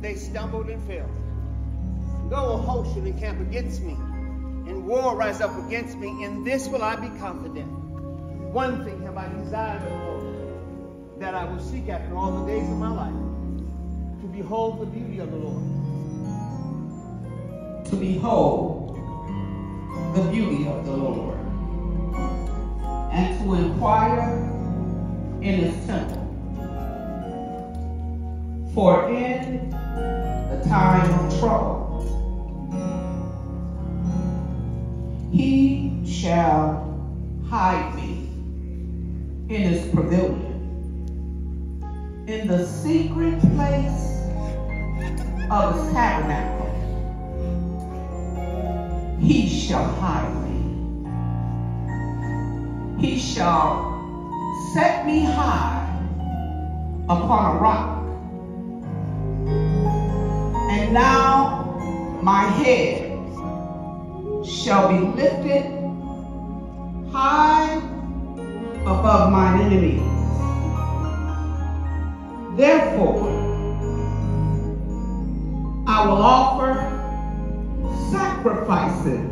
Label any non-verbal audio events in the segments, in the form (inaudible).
they stumbled and fell. Though a host should encamp against me, and war rise up against me, in this will I be confident. One thing have I desired of the Lord, that I will seek after all the days of my life, to behold the beauty of the Lord. To behold the beauty of the Lord, and to inquire in his temple. For in the time of trouble, He shall hide me in his pavilion. In the secret place of his tabernacle, he shall hide me. He shall set me high upon a rock. And now my head shall be lifted high above mine enemies. Therefore, I will offer sacrifices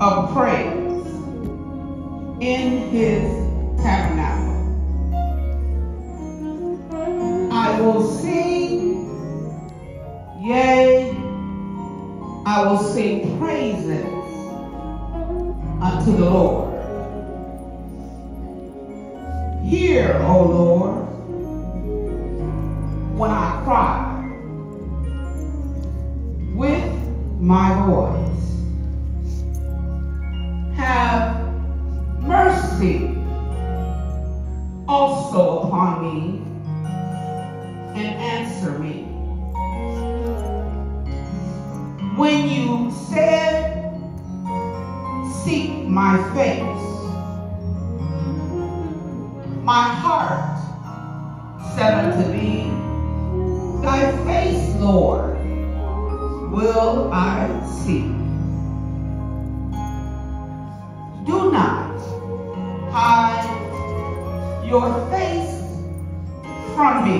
of praise in his tabernacle. I will sing, yea, I will sing praises unto the Lord. Hear, O Lord, when I cry with my voice. Have mercy also upon me and answer me. When you said, seek my face, my heart said unto thee, thy face, Lord, will I see. Do not hide your face from me.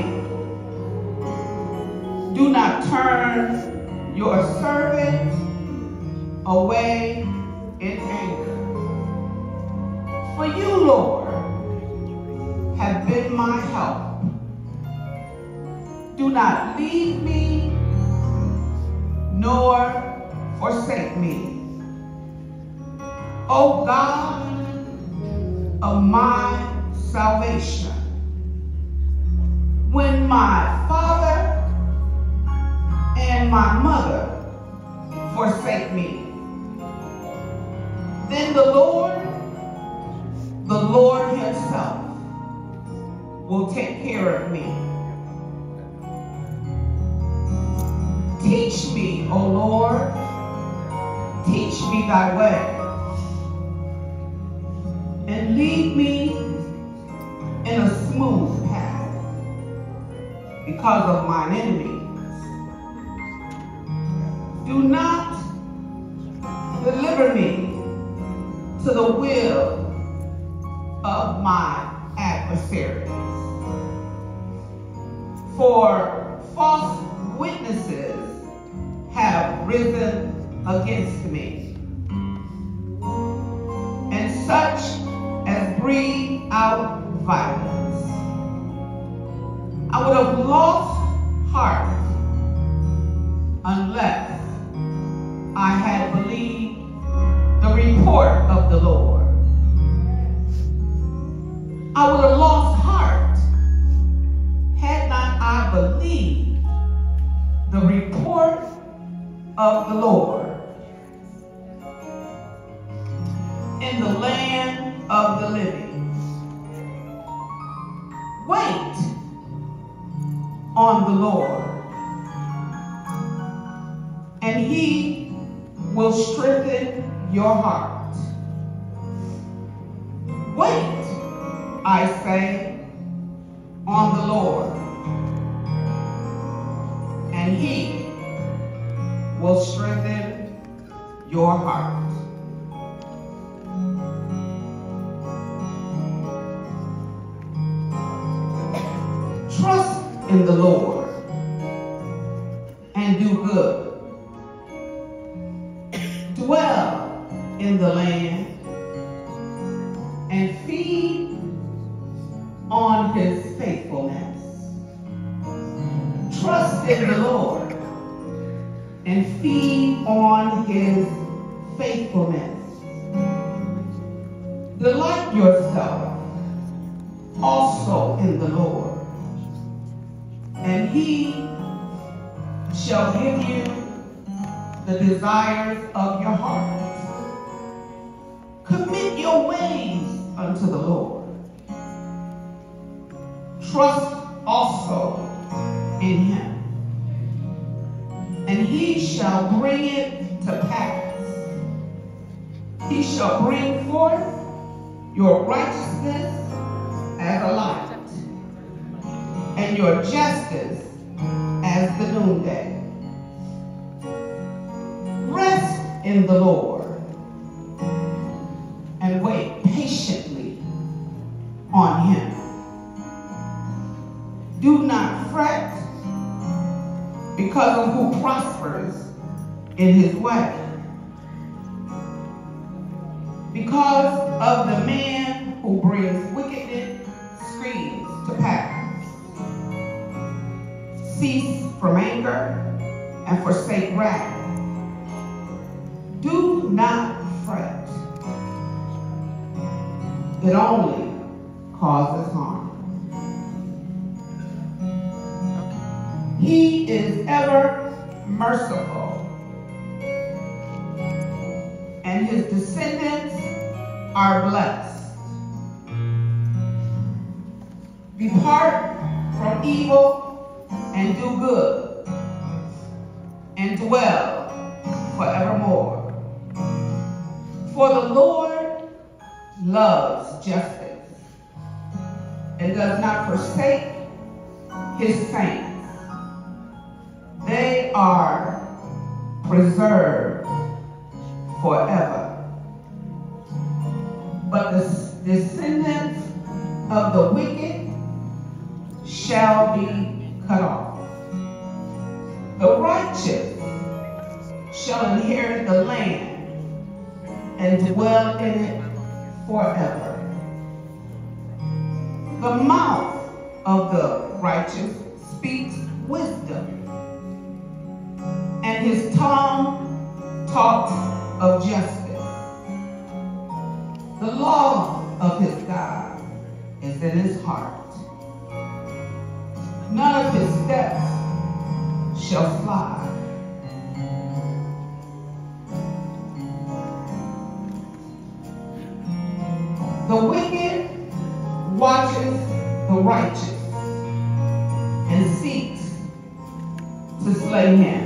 Do not turn your servant away in anger. For you, Lord, have been my help. Do not leave me nor forsake me. O God of my salvation, when my father and my mother forsake me. Then the Lord, the Lord himself, will take care of me. Teach me, O Lord, teach me thy way, and lead me in a smooth path because of mine enemies. Do not deliver me to the will of my adversaries. For false witnesses have risen against me, and such as breathe out violence. I would have lost heart unless report your righteousness as a light, and your justice as the noonday. Rest in the Lord and wait patiently on him. Do not fret because of who prospers in his way. Because of the man who brings wickedness screams to pass. Cease from anger and forsake wrath. Do not fret. It only causes harm. He is ever merciful, and his descendants are blessed. Depart from evil and do good, and dwell forevermore. For the Lord loves justice and does not forsake his saints. They are preserved forever. But the descendants of the wicked shall be cut off. The righteous shall inherit the land and dwell in it forever. The mouth of the righteous speaks wisdom, and his tongue talks of justice. The law of his God is in his heart. None of his steps shall slide. The wicked watches the righteous and seeks to slay him.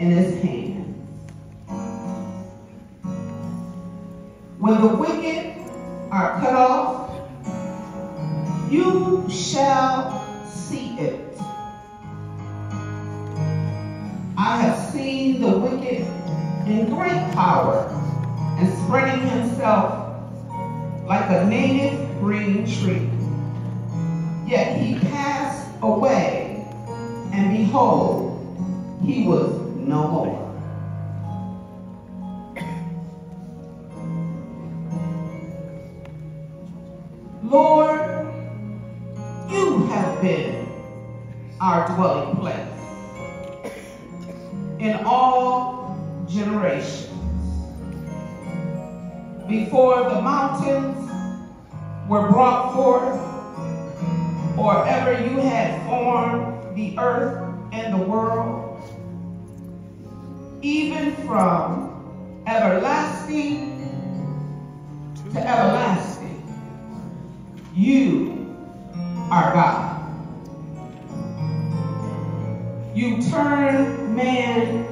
In his hand. When the wicked are cut off, you shall see it. I have seen the wicked in great power and spreading himself like a native green tree. Yet he passed away, and behold, he was no more. Lord, you have been our dwelling place in all generations. Before the mountains were brought forth, or ever you had formed the earth and the world, even from everlasting to everlasting, you are God. You turn man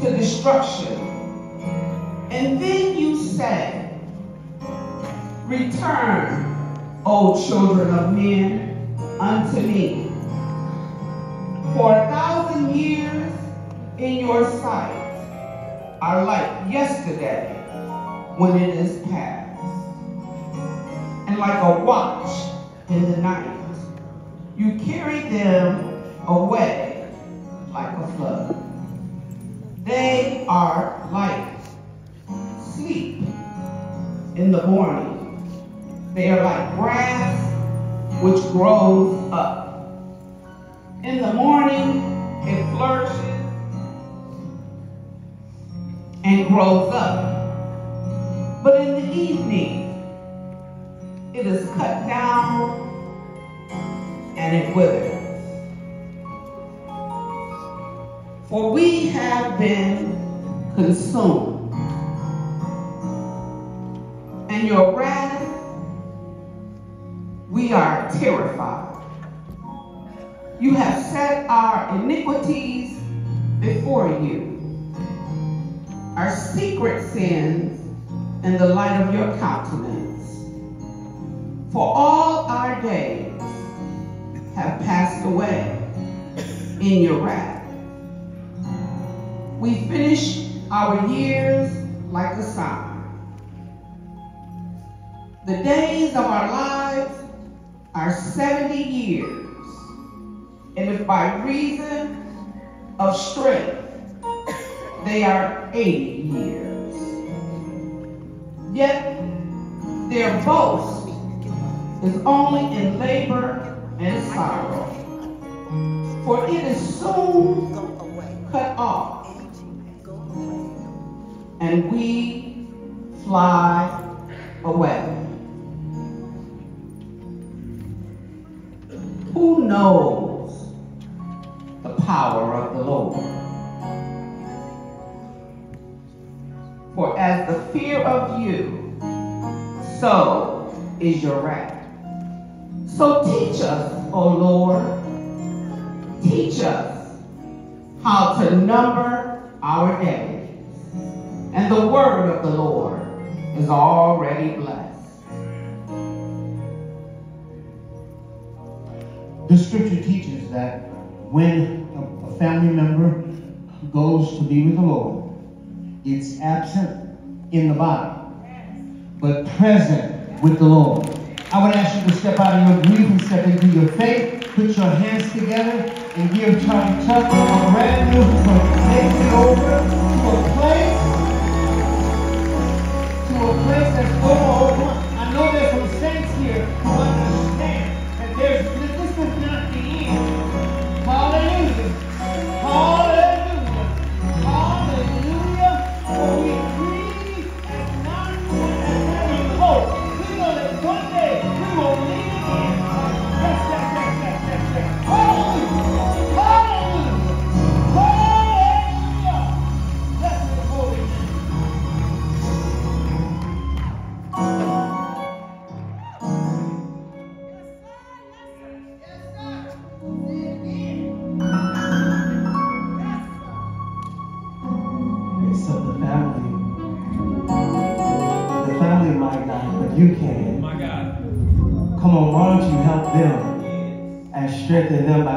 to destruction, and then you say, Return, O children of men, unto me. For a thousand years in your sight are like yesterday when it is past and like a watch in the night. You carry them away like a flood. They are like sleep in the morning. They are like grass which grows up. In the morning, it flourishes and grows up. But in the evening, it is cut down and it withers. For we have been consumed. And your wrath, we are terrified. You have set our iniquities before you our secret sins in the light of your countenance. For all our days have passed away in your wrath. We finish our years like a sign. The days of our lives are 70 years. And if by reason of strength they are 80 years. Yet their boast is only in labor and sorrow. For it is soon cut off, and we fly away. Who knows the power of the Lord? Fear of you, so is your wrath. So teach us, O Lord, teach us how to number our days. And the word of the Lord is already blessed. The scripture teaches that when a family member goes to be with the Lord, it's absent in the body, but present with the Lord. I would ask you to step out of your grief and step into your faith. Put your hands together and give Charlie Chuck a brand new Take it over to a place, to a place that's going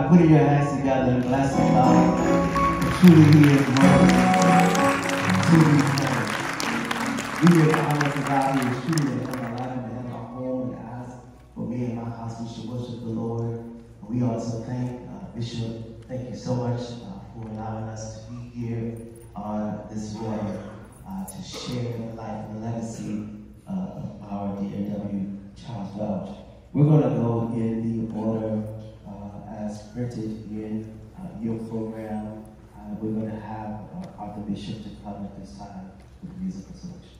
putting your hands together and blessing God. Truly He is worthy. Truly We give honor to God who is truly in our life and our home and ask for me and my house we should worship the Lord. We also thank uh, Bishop, thank you so much uh, for allowing us to be here on this way uh, to share the life and legacy uh, of our DMW Charles Welch. We're going to go in the order uh, Printed in uh, your uh, program. Uh, we're going to have uh, Arthur Bishop to come at this time with musical selection.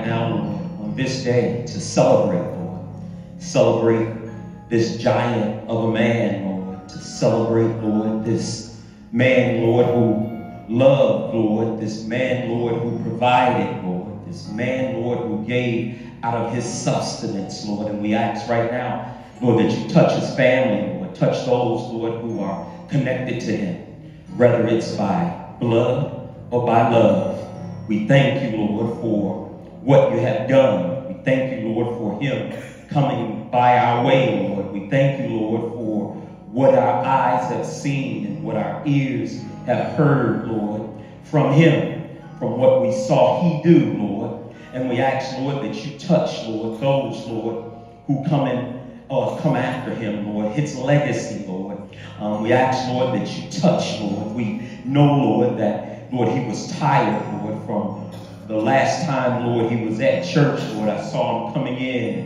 Right now, on this day to celebrate, Lord. Celebrate this giant of a man, Lord. To celebrate, Lord, this man, Lord, who loved, Lord. This man, Lord, who provided, Lord. This man, Lord, who gave out of his sustenance, Lord. And we ask right now, Lord, that you touch his family, Lord. Touch those, Lord, who are connected to him, whether it's by blood or by love. We thank you, Lord, for what you have done. We thank you, Lord, for him coming by our way, Lord. We thank you, Lord, for what our eyes have seen and what our ears have heard, Lord, from him, from what we saw he do, Lord. And we ask, Lord, that you touch, Lord, those, Lord, who come in uh, come after him, Lord, his legacy, Lord. Um, we ask, Lord, that you touch, Lord. We know, Lord, that, Lord, he was tired, Lord, from the last time, Lord, he was at church, Lord. I saw him coming in,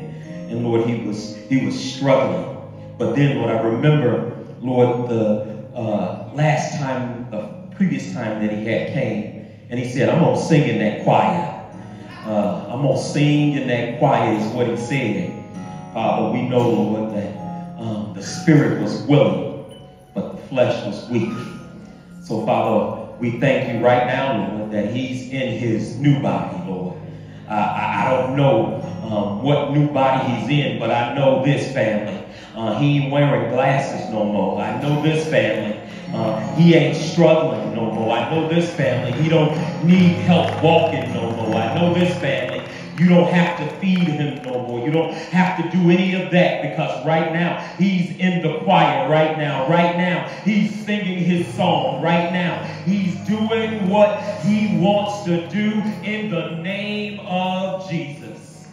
and Lord, he was he was struggling. But then, Lord, I remember, Lord, the uh, last time, the previous time that he had came, and he said, I'm to sing in that choir. Uh, I'm to sing in that choir is what he said. Father, we know, Lord, that um, the spirit was willing, but the flesh was weak. So, Father, we thank you right now, Lord, that he's in his new body, Lord. I, I, don't know um, what new body he's in, but I know this family. Uh, he ain't wearing glasses no more. I know this family. Uh, he ain't struggling no more. I know this family. He don't need help walking no more. I know this family. You don't have to feed him no more. You don't have to do any of that because right now he's in the choir right now. Right now he's singing his song. Right now he's doing what he wants to do in the name of Jesus.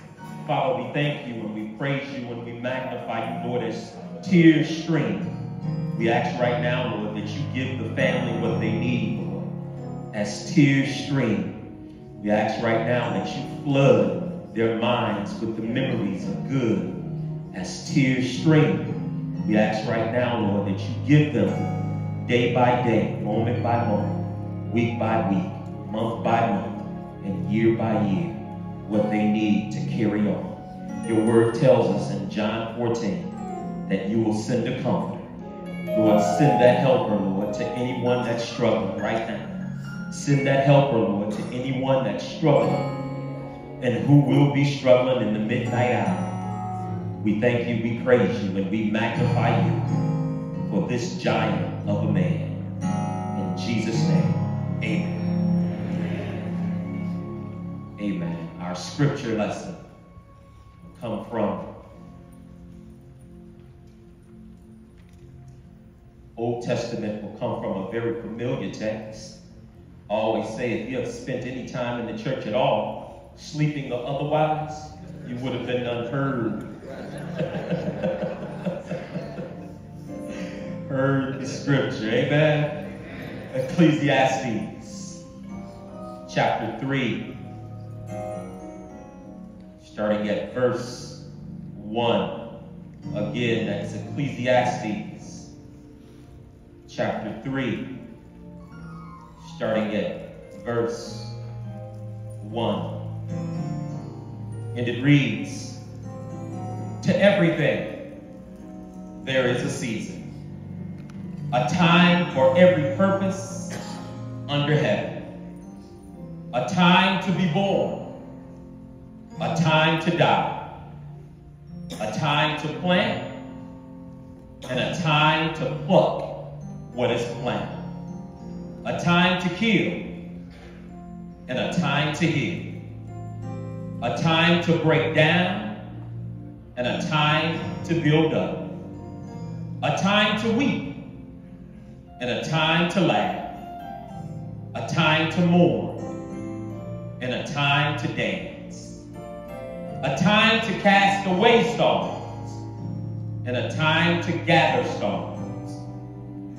Father, we thank you and we praise you and we magnify you, Lord, as tears stream. We ask right now, Lord, that you give the family what they need, Lord, as tears stream. We ask right now that you flood their minds with the memories of good as tears stream. We ask right now, Lord, that you give them day by day, moment by moment, week by week, month by month, and year by year what they need to carry on. Your word tells us in John 14 that you will send a comforter. Lord, send that helper, Lord, to anyone that's struggling right now. Send that helper, Lord, to anyone that's struggling and who will be struggling in the midnight hour. We thank you, we praise you, and we magnify you for this giant of a man. In Jesus' name, amen. Amen. Our scripture lesson will come from Old Testament will come from a very familiar text always say if you have spent any time in the church at all, sleeping or otherwise, you would have been unheard. (laughs) Heard the scripture, amen? Ecclesiastes chapter 3, starting at verse 1. Again, that's Ecclesiastes chapter 3 starting at verse 1. And it reads, To everything there is a season, a time for every purpose under heaven, a time to be born, a time to die, a time to plant, and a time to pluck what is planted a time to kill and a time to heal, a time to break down and a time to build up, a time to weep and a time to laugh, a time to mourn and a time to dance, a time to cast away stones and a time to gather stones,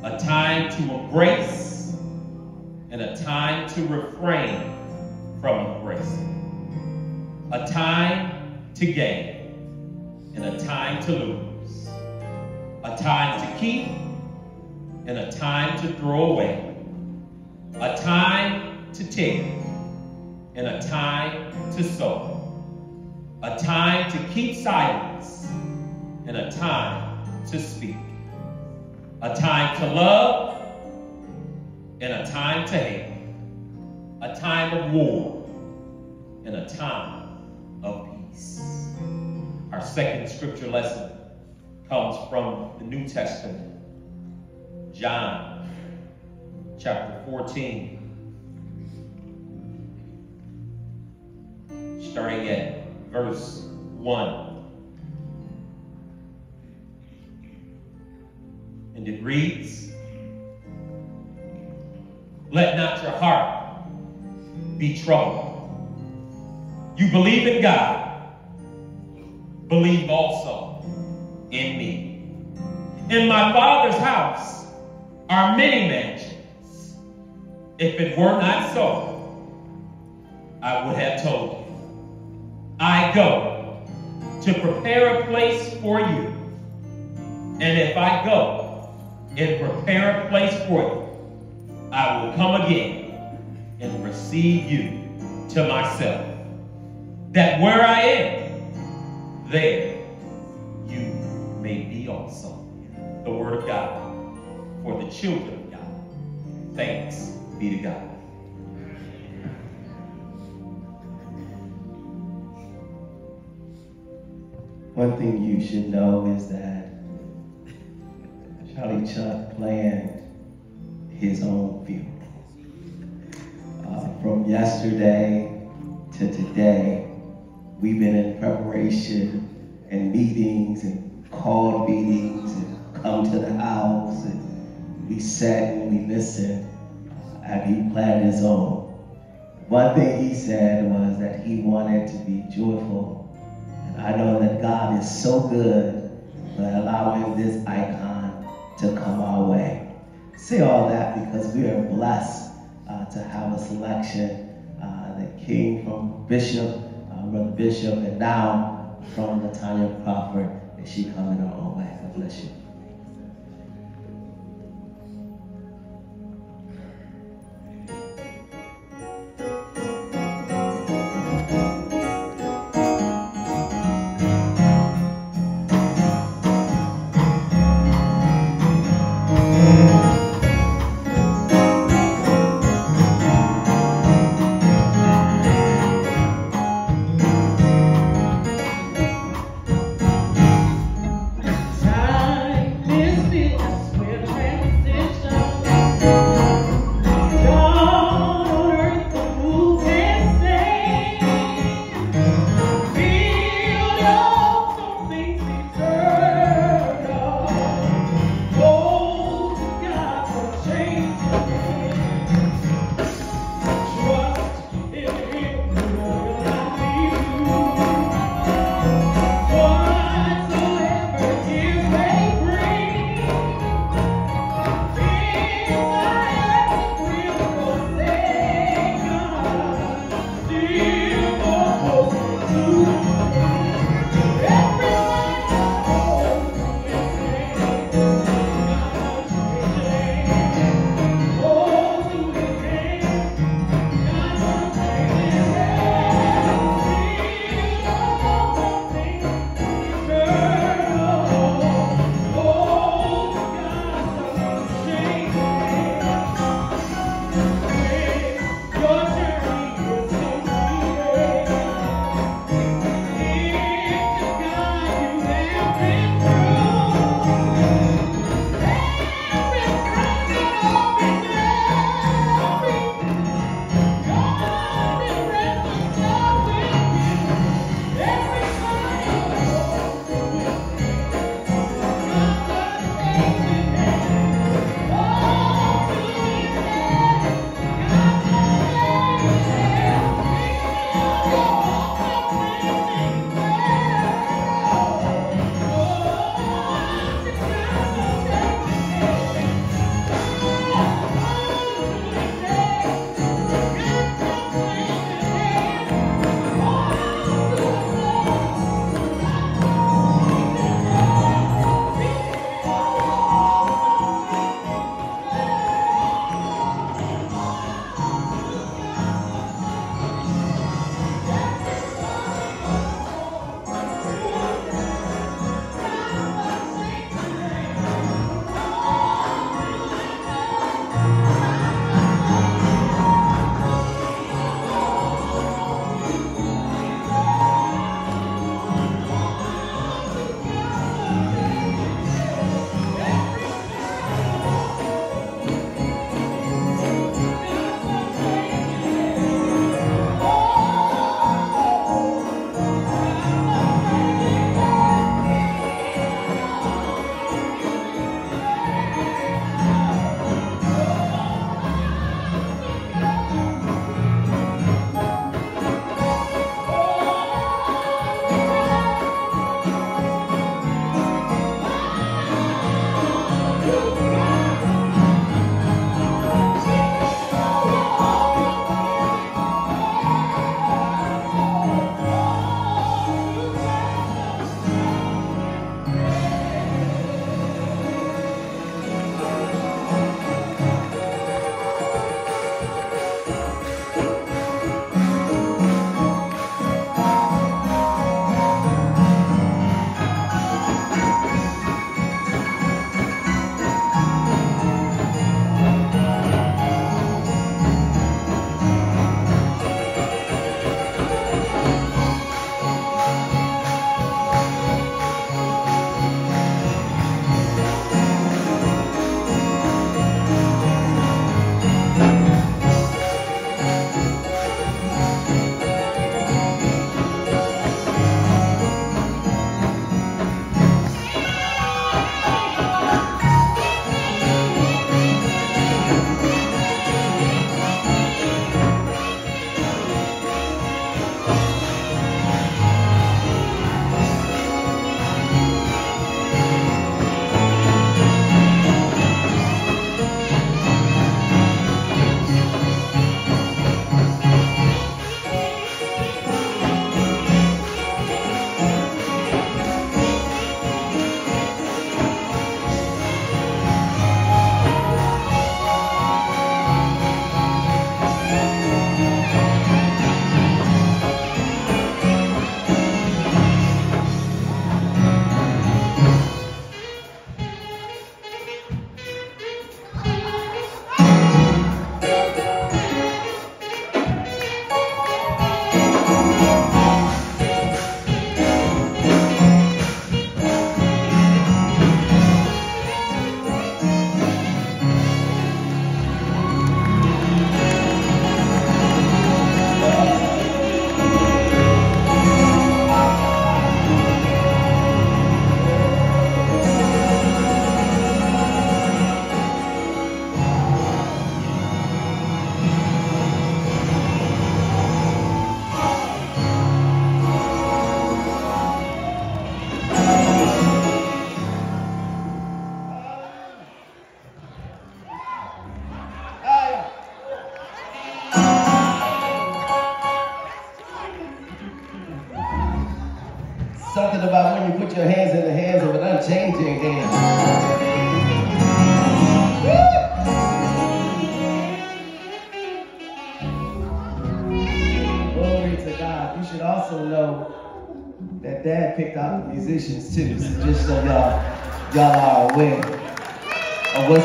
a time to embrace and a time to refrain from embracing. A time to gain and a time to lose. A time to keep and a time to throw away. A time to take and a time to sow. A time to keep silence and a time to speak. A time to love and a time to hate. A time of war and a time of peace. Our second scripture lesson comes from the New Testament. John chapter 14, starting at verse 1. And it reads, Let not your heart be troubled. You believe in God, believe also in me. In my Father's house are many mansions. If it were not so, I would have told you. I go to prepare a place for you. And if I go and prepare a place for you, I will come again and receive you to myself. That where I am, there you may be also. The word of God for the children of God. Thanks be to God. One thing you should know is that Charlie Chuck planned his own view. Uh, from yesterday to today, we've been in preparation and meetings and called meetings and come to the house and we sat and we listened uh, and he planned his own. One thing he said was that he wanted to be joyful And I know that God is so good for allowing this icon to come our way. Say all that because we are blessed uh, to have a selection uh, that came from Bishop, uh, Brother Bishop, and now from Latanya Crawford, and she come in her own way. God bless you.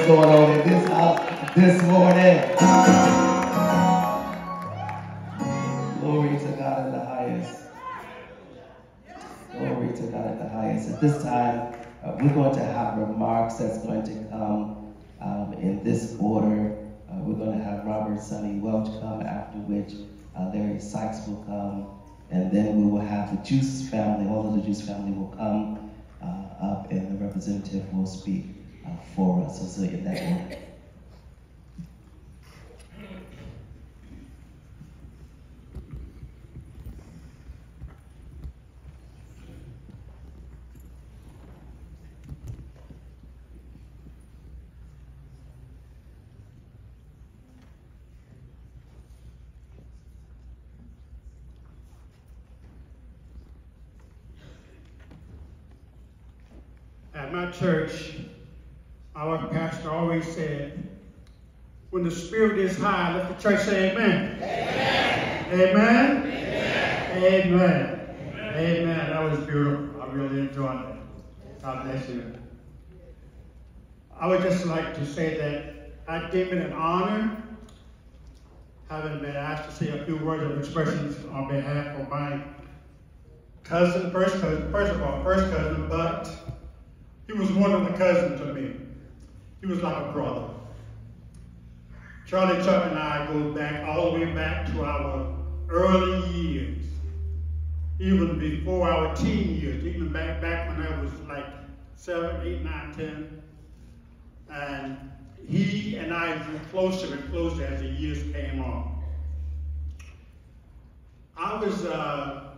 Going on in this house this morning. Glory to God in the highest. Glory to God at the highest. At this time, uh, we're going to have remarks that's going to come um, in this order. Uh, we're going to have Robert Sonny Welch come, after which uh, Larry Sykes will come, and then we will have the Juice family, all of the Juice family will come uh, up, and the representative will speak uh, for us. So, so in that order. At my church, our pastor always said, when the spirit is high, let the church say amen. Amen. Amen. Amen. Amen. That was beautiful. I really enjoyed it. God bless you. I would just like to say that I deem it an honor having been asked to say a few words of expressions on behalf of my cousin, first cousin, first of all, first cousin, but he was one of the cousins to me. He was like a brother. Charlie Chuck and I go back all the way back to our early years, even before our teen years, even back back when I was like seven, eight, nine, ten. And he and I grew closer and closer as the years came on. I was uh,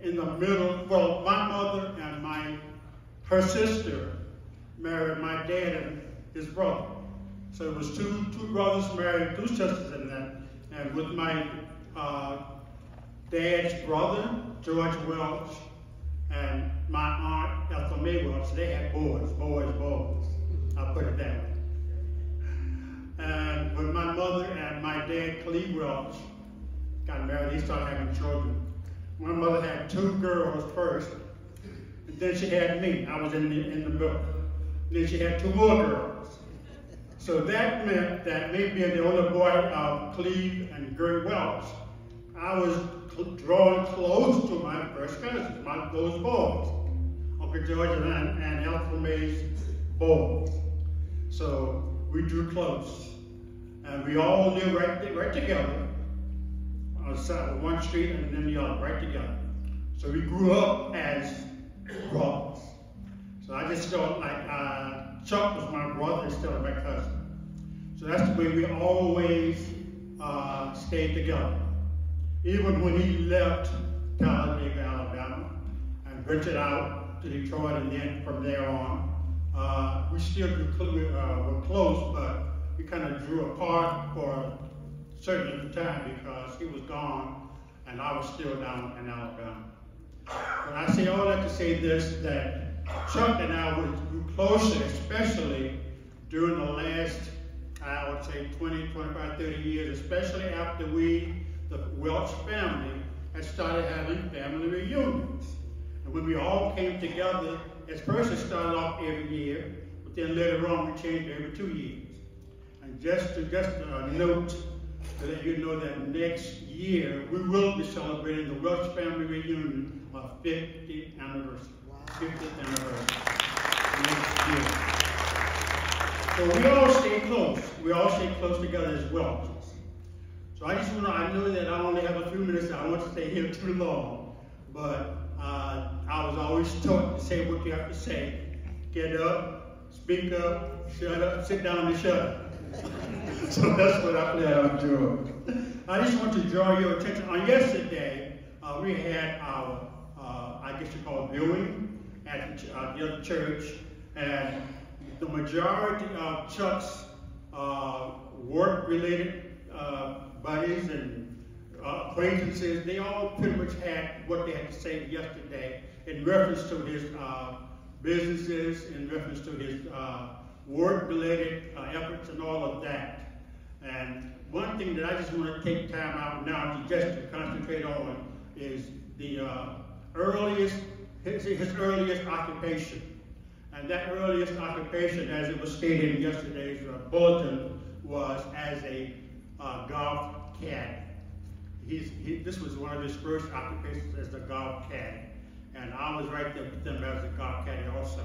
in the middle, well, my mother and my her sister married my dad and his brother. So it was two, two brothers married, two sisters in that. And with my uh, dad's brother, George Welch, and my aunt, Ethel May Welch, they had boys, boys, boys. I'll put it way. And when my mother and my dad, Cleve Welch, got married, they started having children. My mother had two girls first, and then she had me. I was in the, in the middle. Then she had two more girls. So that meant that me being the only boy of Cleve and Gert Welch, I was drawn close to my first cousins, my, those boys, Uncle George and, and Ethel May's boys. So we drew close. And we all lived right, right together on one street and then the other, right together. So we grew up as brothers. So I just felt like uh, Chuck was my brother instead of my cousin. So that's the way we always uh, stayed together. Even when he left Talladega, Alabama, and ventured out to Detroit, and then from there on, uh, we still uh, were close, but we kind of drew apart for a certain time because he was gone and I was still down in Alabama. But I say all that to say this, that Chuck and I were closer, especially during the last, I would say 20, 25, 30 years, especially after we, the Welch family, had started having family reunions. And when we all came together, at first it started off every year, but then later on we changed every two years. And just to just a note to let you know that next year we will be celebrating the Welch family reunion our 50th anniversary. Wow. 50th anniversary. So we all stay close. We all stay close together as well. So I just want to, I know that I only have a few minutes. I want to stay here too long. But uh, I was always taught to say what you have to say. Get up, speak up, shut up, sit down and shut up. (laughs) so that's what I plan on doing. I just want to draw your attention. On yesterday, uh, we had our I guess you call it viewing at uh, the other church. And the majority of Chuck's uh, work-related uh, buddies and uh, acquaintances, they all pretty much had what they had to say yesterday in reference to his uh, businesses, in reference to his uh, work-related uh, efforts and all of that. And one thing that I just want to take time out now to just to concentrate on is the uh, earliest, his, his earliest occupation. And that earliest occupation, as it was stated in yesterday's bulletin, was as a uh, golf caddy. He's, he, this was one of his first occupations as a golf caddy. And I was right there with them as a golf caddy also.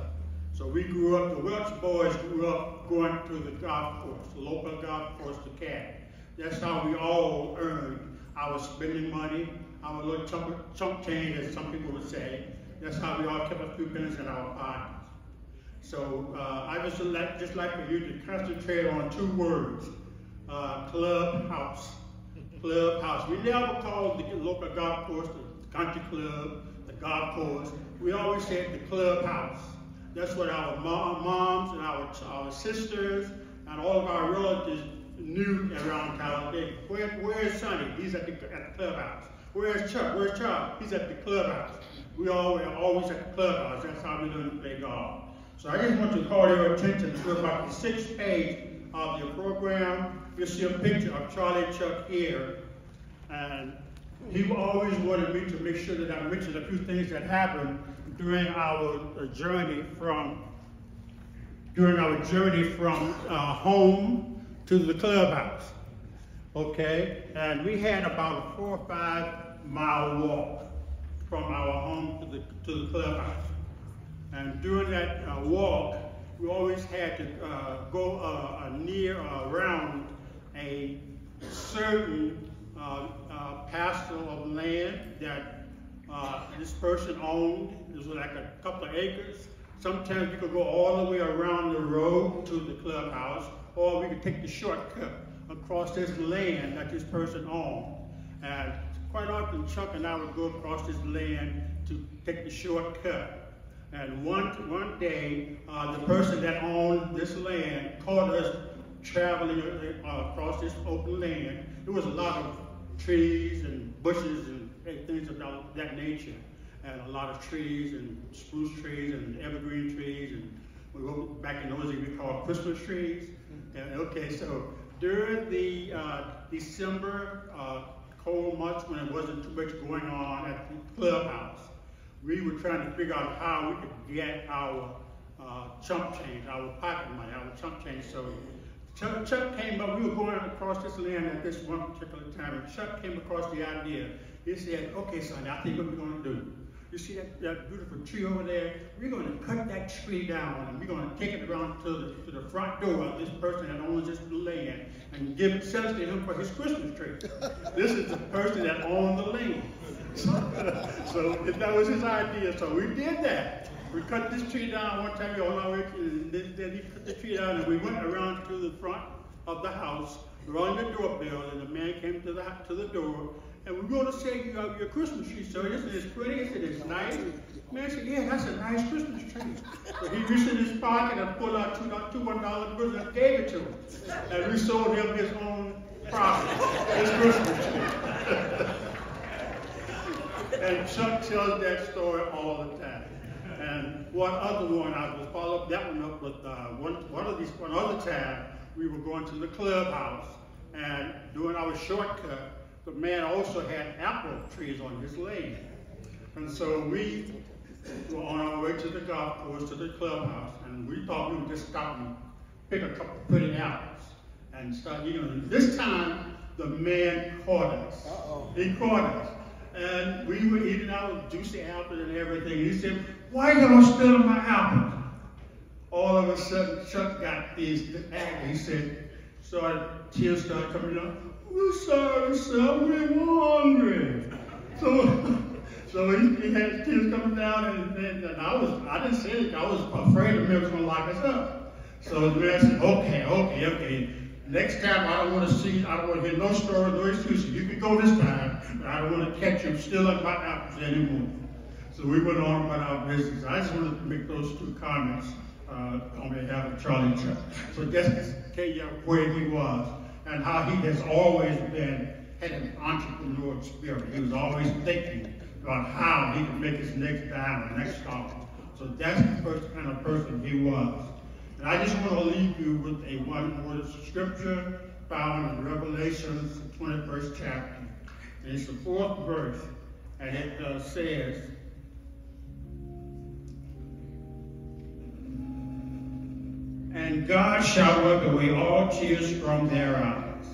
So we grew up, the Welch boys grew up going to the golf course, the local golf course to caddy. That's how we all earned our spending money, our little chunk, chunk change, as some people would say. That's how we all kept a few pennies in our pockets. So uh, I just like, just like for you to concentrate on two words, uh, clubhouse. Clubhouse. We never called the local golf course the country club, the golf course. We always said the clubhouse. That's what our mom, moms and our, our sisters and all of our relatives knew around Talladega. Where, where's Sonny? He's at the, at the clubhouse. Where's Chuck? Where's Charles? He's at the clubhouse. We all always at the clubhouse. That's how we learned to play golf. So I just want to call your attention to about the sixth page of your program. You'll see a picture of Charlie Chuck here. And he always wanted me to make sure that I mentioned a few things that happened during our uh, journey from during our journey from uh, home to the clubhouse. Okay, and we had about a four or five mile walk from our home to the to the clubhouse. And during that uh, walk, we always had to uh, go uh, near around a certain uh, uh, parcel of land that uh, this person owned. It was like a couple of acres. Sometimes we could go all the way around the road to the clubhouse, or we could take the shortcut across this land that this person owned. And quite often Chuck and I would go across this land to take the shortcut. And one, one day, uh, the person that owned this land caught us traveling uh, across this open land. There was a lot of trees and bushes and things of that nature. And a lot of trees and spruce trees and evergreen trees. And we go back in those days we called Christmas trees. And okay, so during the uh, December cold months when it wasn't too much going on at the clubhouse, we were trying to figure out how we could get our uh, chump change, our pocket money, our chump change. So Chuck came up, we were going across this land at this one particular time, and Chuck came across the idea. He said, okay, son, I think what we're going to do. You see that, that beautiful tree over there? We're going to cut that tree down, and we're going to take it around to the, to the front door of this person that owns this land and give it, sell to him for his Christmas tree. this is the person that owned the land. (laughs) so that was his idea. So we did that. We cut this tree down one time. We all our way to, then he cut the tree down, and we went around to the front of the house, rang the doorbell, and the man came to the to the door. And we're going to say you have your Christmas tree, sir. This is pretty. Said, it's nice. Man said, yeah, that's a nice Christmas tree. So he reached in his pocket and pulled out two, two one dollar bills and gave it to him. And we sold him his own property, his Christmas tree. (laughs) And Chuck tells that story all the time. And one other one, I will follow up that one up with uh, one, one of these, one other time, we were going to the clubhouse and doing our shortcut, the man also had apple trees on his land. And so we were on our way to the golf course, to the clubhouse, and we thought we would just stop and pick a couple pretty apples and start eating them. This time, the man caught us. Uh -oh. He caught us. And we were eating our juicy apples and everything. He said, why y'all stealing my apples? All of a sudden, Chuck got these angry. He said, started, tears started coming down. Sir, we were hungry. So, so (laughs) he, he, had tears coming down, and, and, and, I was, I didn't say it, I was afraid the man was going to lock us up. So the man said, okay, okay, okay. Next time, I don't want to see, I don't want to hear no story, no excuses. You can go this time, but I don't want to catch you stealing my apples anymore. So we went on about our business. I just wanted to make those two comments uh, on behalf of Charlie Chuck. So tell you where he was and how he has always been had an entrepreneur spirit. He was always thinking about how he could make his next dime or next dollar. So that's the first kind of person he was. And I just want to leave you with a one word scripture found in Revelations, 21st chapter. And it's the fourth verse, and it uh, says, And God shall wipe away all tears from their eyes,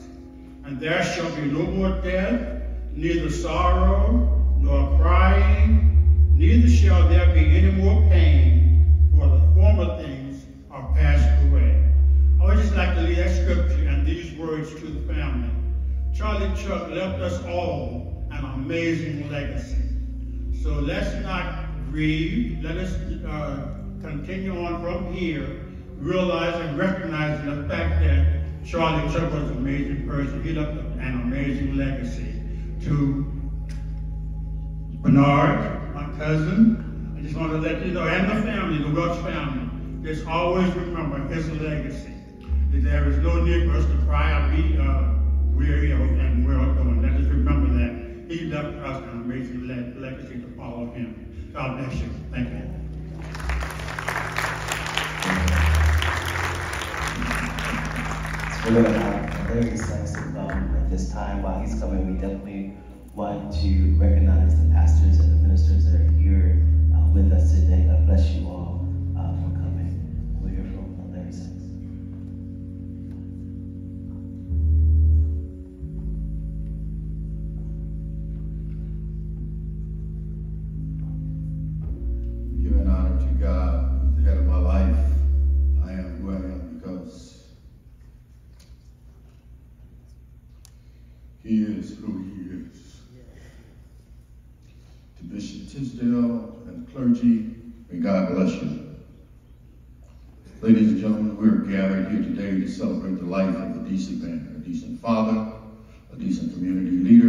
and there shall be no more death, neither sorrow, nor crying, neither shall there be any more pain, for the former things are passed away. I would just like to leave that scripture and these words to the family. Charlie Chuck left us all an amazing legacy. So let's not grieve. Let us uh, continue on from here, realizing, recognizing the fact that Charlie Chuck was an amazing person. He left an amazing legacy to Bernard, my cousin. I just want to let you know, and the family, the Welch family, just always remember his legacy. That there is no need for us to cry or be uh, weary and well done. Let us remember that. He left us an amazing le legacy to follow him. God bless you. Thank you. We're going to have a very decisive um, at this time. While he's coming, we definitely want to recognize the pastors and the ministers that are here uh, with us today. God bless you all And clergy, may God bless you. Ladies and gentlemen, we're gathered here today to celebrate the life of a decent man, a decent father, a decent community leader,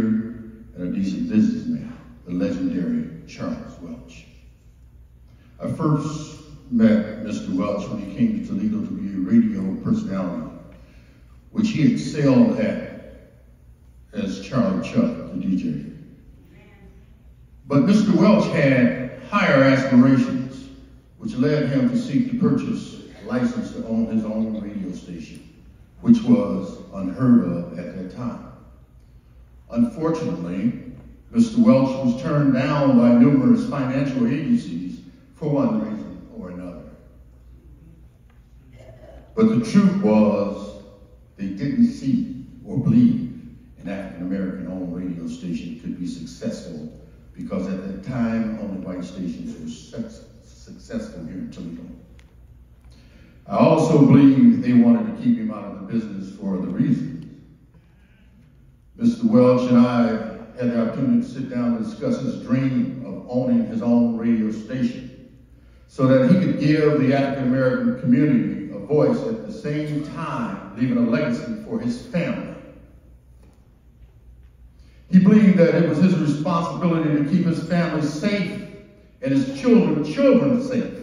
and a decent businessman, the legendary Charles Welch. I first met Mr. Welch when he came to Toledo to be a radio personality, which he excelled at as Charlie Chuck, the DJ. But Mr. Welch had higher aspirations, which led him to seek to purchase a license to own his own radio station, which was unheard of at that time. Unfortunately, Mr. Welch was turned down by numerous financial agencies for one reason or another. But the truth was, they didn't see or believe an African American owned radio station could be successful because at that time, only white stations were suc- successful here in Toledo. I also believe they wanted to keep him out of the business for other reasons. Mr. Welch and I had the opportunity to sit down and discuss his dream of owning his own radio station so that he could give the African American community a voice at the same time, leaving a legacy for his family. He believed that it was his responsibility to keep his family safe and his children, children safe.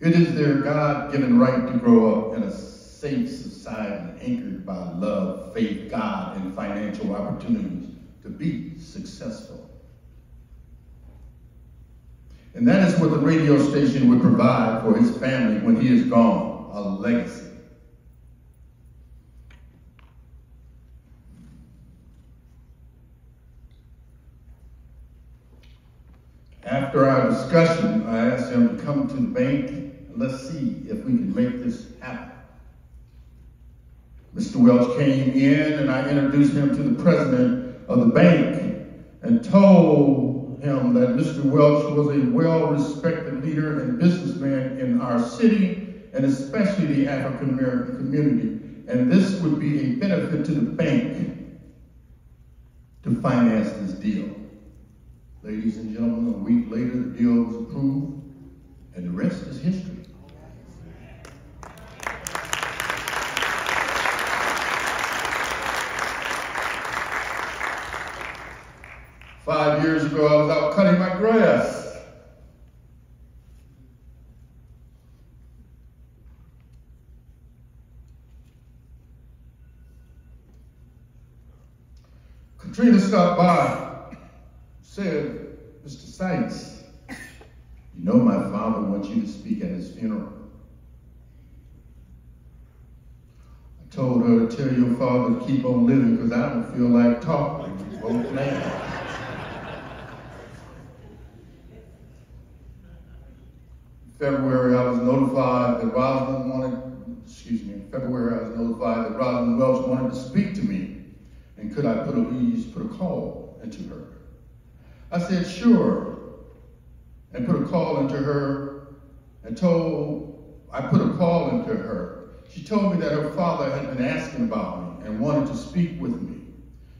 It is their God-given right to grow up in a safe society anchored by love, faith, God, and financial opportunities to be successful. And that is what the radio station would provide for his family when he is gone, a legacy. After our discussion, I asked him to come to the bank and let's see if we can make this happen. Mr. Welch came in and I introduced him to the president of the bank and told him that Mr. Welch was a well-respected leader and businessman in our city and especially the African American community. And this would be a benefit to the bank to finance this deal. Ladies and gentlemen, a week later, the deal was approved, and the rest is history. Five years ago, I was out cutting my grass. Katrina stopped by said, Mr. Sykes, you know my father wants you to speak at his funeral. I told her to tell your father to keep on living because I don't feel like talking. Both men. February, I was notified that Rosalind wanted, excuse me, February, I was notified that Rosalind Welch wanted to speak to me. And could I put a, please put a call into her? I said, sure. And put a call into her and told, I put a call into her. She told me that her father had been asking about me and wanted to speak with me.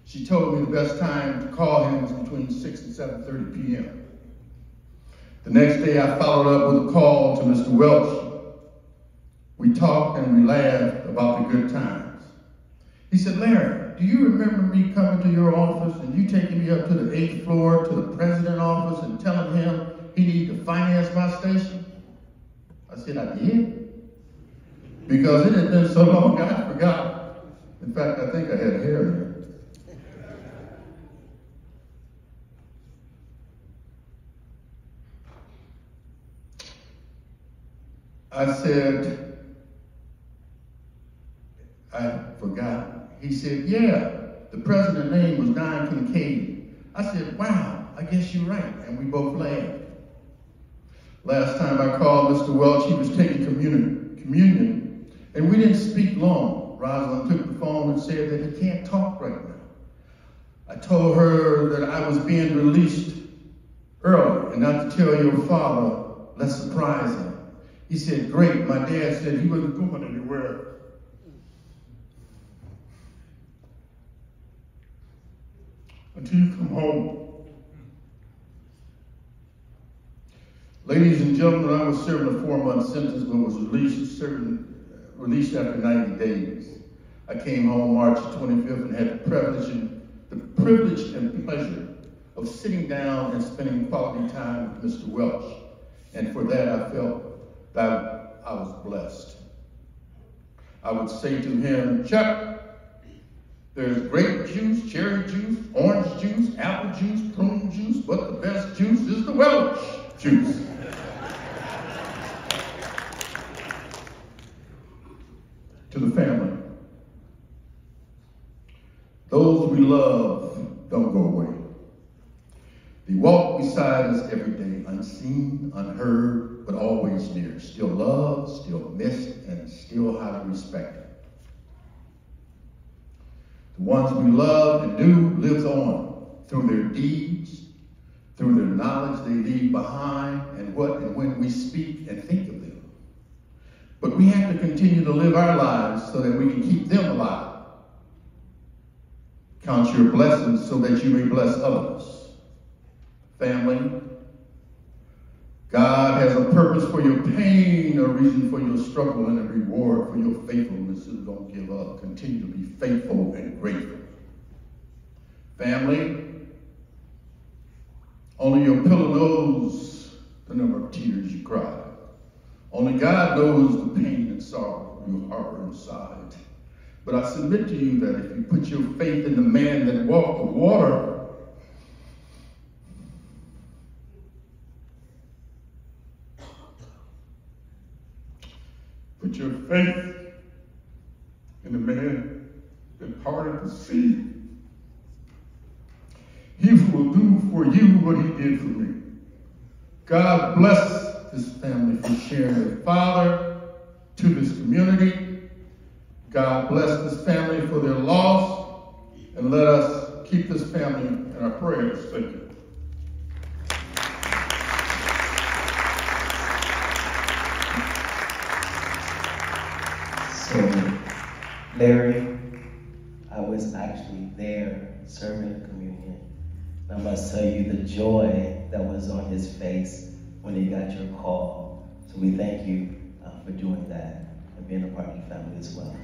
She told me the best time to call him was between 6 and 7.30 p.m. The next day, I followed up with a call to Mr. Welch. We talked and we laughed about the good times. He said, Larry, do you remember me coming to your office and you taking me up to the eighth floor to the president's office and telling him he needed to finance my station? I said, I did. Because it had been so long, I forgot. In fact, I think I had hair there. I said, I forgot. He said, yeah, the president's name was Don Kincaid. I said, wow, I guess you're right. And we both laughed. Last time I called Mr. Welch, he was taking communion, communion and we didn't speak long. Rosalind took the phone and said that he can't talk right now. I told her that I was being released early and not to tell your father, let's surprise him. He said, great. My dad said he wasn't going anywhere. Until you come home. Ladies and gentlemen, I was serving a four-month sentence, but was released, serving, uh, released after 90 days. I came home March 25th and had the privilege and, the privilege and pleasure of sitting down and spending quality time with Mr. Welch. And for that, I felt that I was blessed. I would say to him, Chuck, there's grape juice, cherry juice, orange juice, apple juice, prune juice, but the best juice is the Welch juice. to the family. Those we love don't go away. They walk beside us every day, unseen, unheard, but always near. Still loved, still missed, and still highly respected. The ones we love and do lives on through their deeds, through their knowledge they leave behind, and what and when we speak and think of them. But we have to continue to live our lives so that we can keep them alive. Count your blessings so that you may bless others family. God has a purpose for your pain, a reason for your struggle, and a reward for your faithfulness. So don't give up. Continue to be faithful and grateful. Family, only your pillow knows the number of tears you cry. Only God knows the pain and sorrow you harbor inside. But I submit to you that if you put your faith in the man that walked the water, Put your faith in the man that parted the sea. He will do for you what he did for me. God bless this family for sharing their father to this community. God bless this family for their loss. And let us keep this family in our prayers. Thank you. Larry, I was actually there serving communion. I must tell you the joy that was on his face when he got your call. So we thank you uh, for doing that and being a part of your family as well.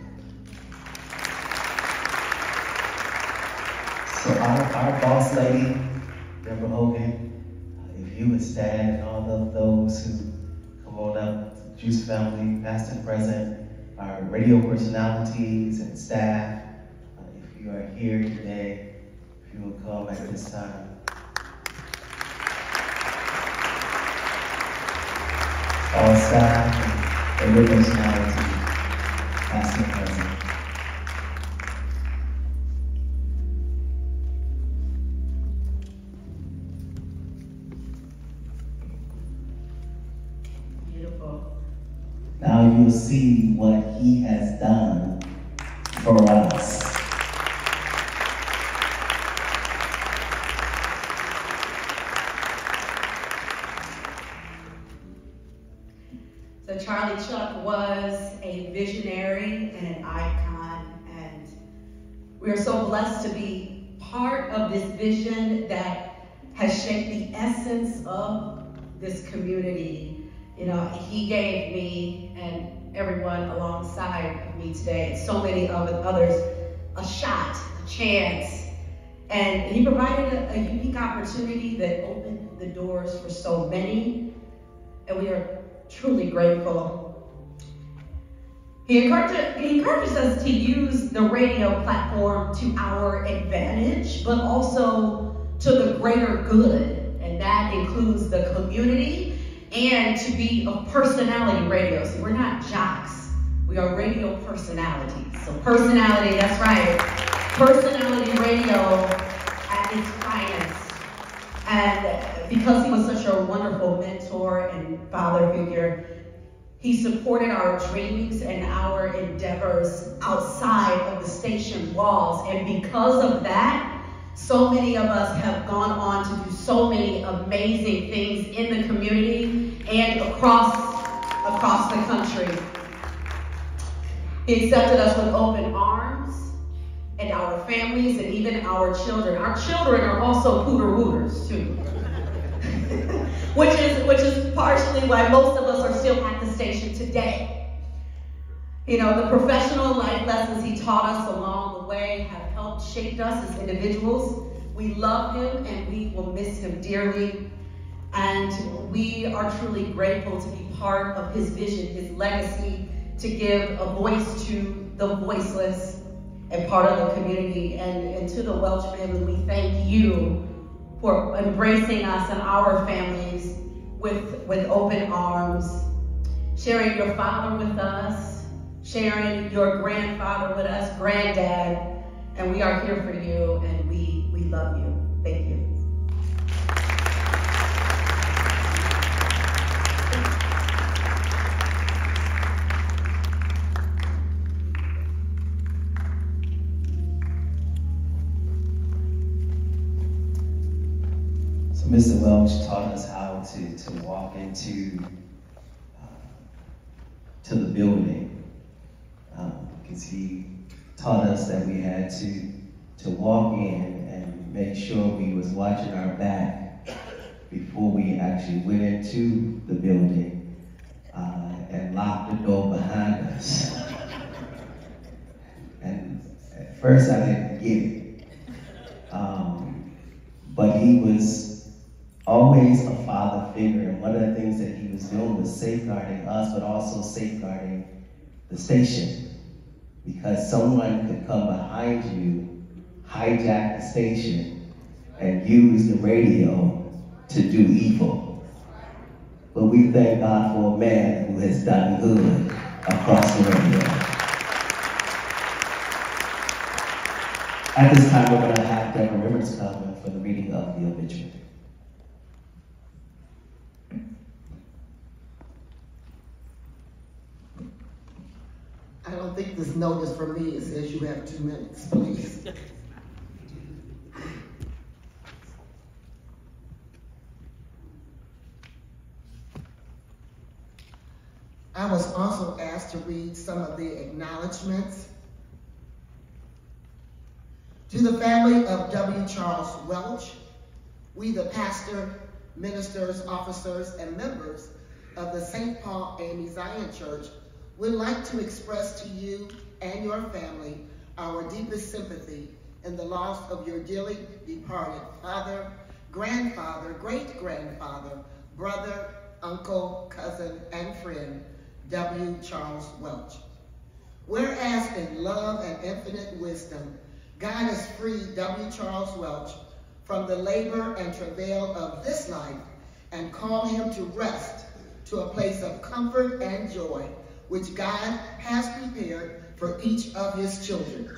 So our, our boss lady, Deborah Hogan, uh, if you would stand, all of those who come on up, Juice family, past and present, our radio personalities and staff. Uh, if you are here today, if you will come at this time. All staff and now to past and present. You'll see what he has done for us. So Charlie Chuck was a visionary and an icon, and we are so blessed to be part of this vision that has shaped the essence of this community. You know, he gave me and everyone alongside of me today, and so many of others, a shot, a chance. And he provided a, a unique opportunity that opened the doors for so many. And we are truly grateful. He encourages, he encourages us to use the radio platform to our advantage, but also to the greater good. And that includes the community and to be a personality radio. So we're not jocks, we are radio personalities. So personality, that's right. Personality radio at its finest. And because he was such a wonderful mentor and father figure, he supported our dreams and our endeavors outside of the station walls. And because of that, so many of us have gone on to do so many amazing things in the community and across, across the country. He accepted us with open arms and our families and even our children. Our children are also pooter wooters too. (laughs) which is which is partially why most of us are still at the station today. You know, the professional life lessons he taught us along the way have helped shape us as individuals. We love him and we will miss him dearly. And we are truly grateful to be part of his vision, his legacy, to give a voice to the voiceless and part of the community. And, and to the Welch family, we thank you for embracing us and our families with, with open arms, sharing your father with us, sharing your grandfather with us, granddad, and we are here for you and we, we love you. Thank you. So Mr. Welch taught us how to, to walk into uh, to the building because um, he taught us that we had to to walk in and make sure we was watching our back before we actually went into the building uh, and locked the door behind us. and at first I didn't get it. Um, but he was always a father figure. And one of the things that he was doing was safeguarding us, but also safeguarding the station. Because someone could come behind you, hijack the station, and use the radio to do evil. But we thank God for a man who has done good across the radio. At this time, we're going to have Deborah Rivers come for the reading of the obituary. I don't think this notice for me. It says you have two minutes, please. (laughs) I was also asked to read some of the acknowledgments. To the family of W. Charles Welch, we the pastor, ministers, officers, and members of the St. Paul AME Zion Church would like to express to you and your family our deepest sympathy in the loss of your dearly departed father, grandfather, great-grandfather, brother, uncle, cousin, and friend, W. Charles Welch. Whereas in love and infinite wisdom, God has freed W. Charles Welch from the labor and travail of this life and called him to rest to a place of comfort and joy, which God has prepared for each of his children.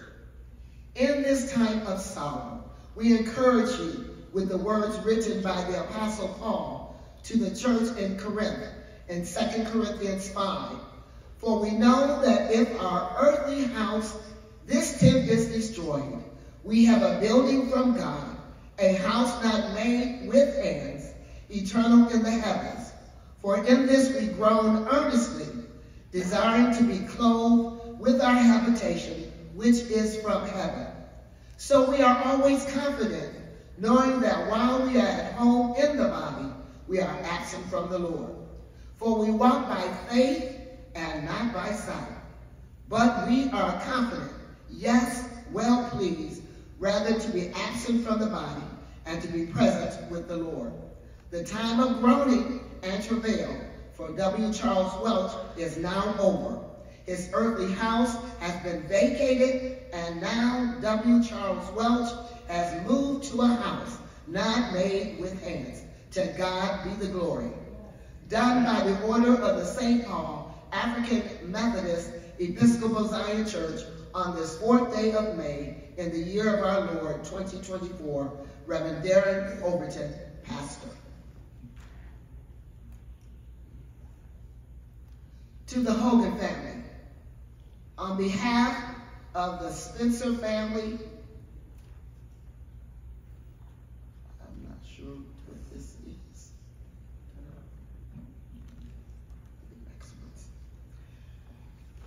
In this time of sorrow, we encourage you with the words written by the Apostle Paul to the church in Corinth in 2 Corinthians 5. For we know that if our earthly house, this tent is destroyed, we have a building from God, a house not made with hands, eternal in the heavens. For in this we groan earnestly, desiring to be clothed with our habitation, which is from heaven. So we are always confident, knowing that while we are at home in the body, we are absent from the Lord. For we walk by faith and not by sight. But we are confident, yes, well pleased, rather to be absent from the body and to be present with the Lord. The time of groaning and travail for W. Charles Welch is now over. His earthly house has been vacated, and now W. Charles Welch has moved to a house not made with hands. To God be the glory. Done by the order of the St. Paul African Methodist Episcopal Zion Church on this fourth day of May in the year of our Lord 2024, Reverend Darren Overton, pastor. To the Hogan family, on behalf of the Spencer family, I'm not sure what this is.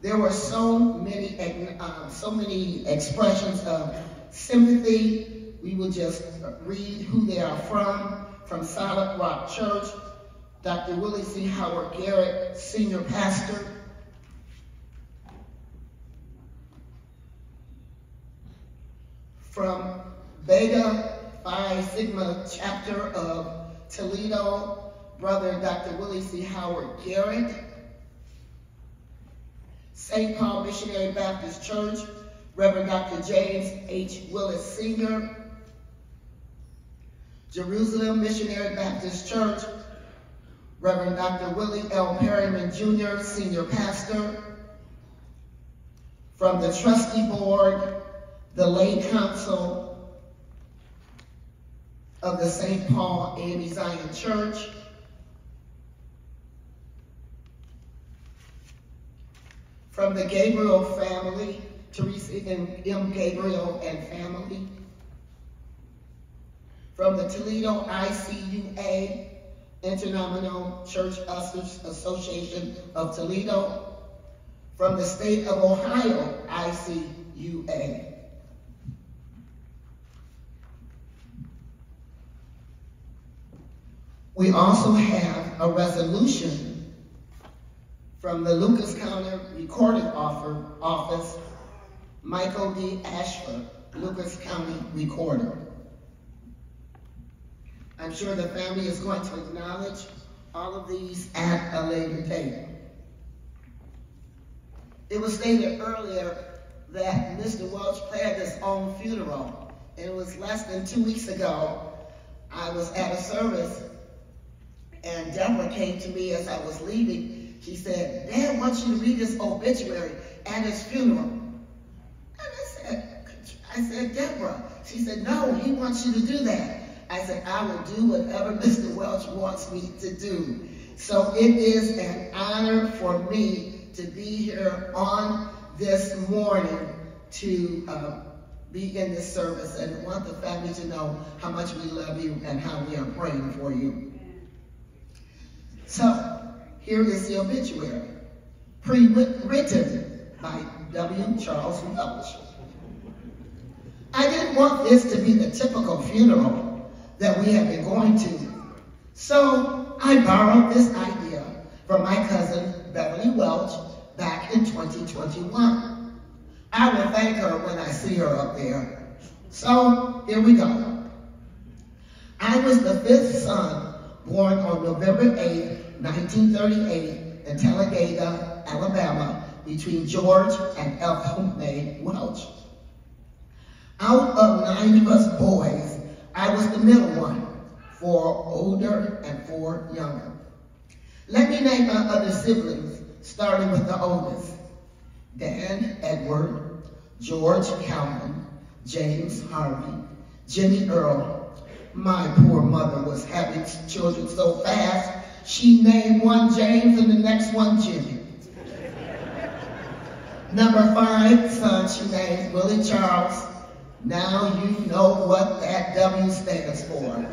There were so many, uh, so many expressions of sympathy. We will just read who they are from. From Solid Rock Church, Dr. Willie C. Howard Garrett, Senior Pastor. From Beta Phi Sigma Chapter of Toledo, Brother Dr. Willie C. Howard Garrett. St. Paul Missionary Baptist Church, Reverend Dr. James H. Willis Sr. Jerusalem Missionary Baptist Church, Reverend Dr. Willie L. Perryman Jr., Senior Pastor. From the Trustee Board, the Lay Council of the St. Paul AME Zion Church, from the Gabriel family, Teresa M. Gabriel and family, from the Toledo ICUA, Internominal Church Association of Toledo, from the state of Ohio ICUA. We also have a resolution from the Lucas County Recording Office, Michael D. Ashford, Lucas County Recorder. I'm sure the family is going to acknowledge all of these at a later date. It was stated earlier that Mr. Welch planned his own funeral. It was less than two weeks ago. I was at a service and Deborah came to me as I was leaving. She said, Dad wants you to read his obituary at his funeral. And I said, I said, Deborah. She said, no, he wants you to do that. I said, I will do whatever (laughs) Mr. Welch wants me to do. So it is an honor for me to be here on this morning to uh, be in this service and want the family to know how much we love you and how we are praying for you. So here is the obituary, pre-written by W. Charles Welch. I didn't want this to be the typical funeral that we have been going to. So I borrowed this idea from my cousin Beverly Welch back in 2021. I will thank her when I see her up there. So here we go. I was the fifth son born on November 8, 1938 in Talladega, Alabama, between George and May Welch. Out of nine of us boys, I was the middle one, four older and four younger. Let me name my other siblings, starting with the oldest. Dan Edward, George Calvin, James Harvey, Jimmy Earl. My poor mother was having children so fast, she named one James and the next one Jimmy. Number five son she named Willie Charles. Now you know what that W stands for.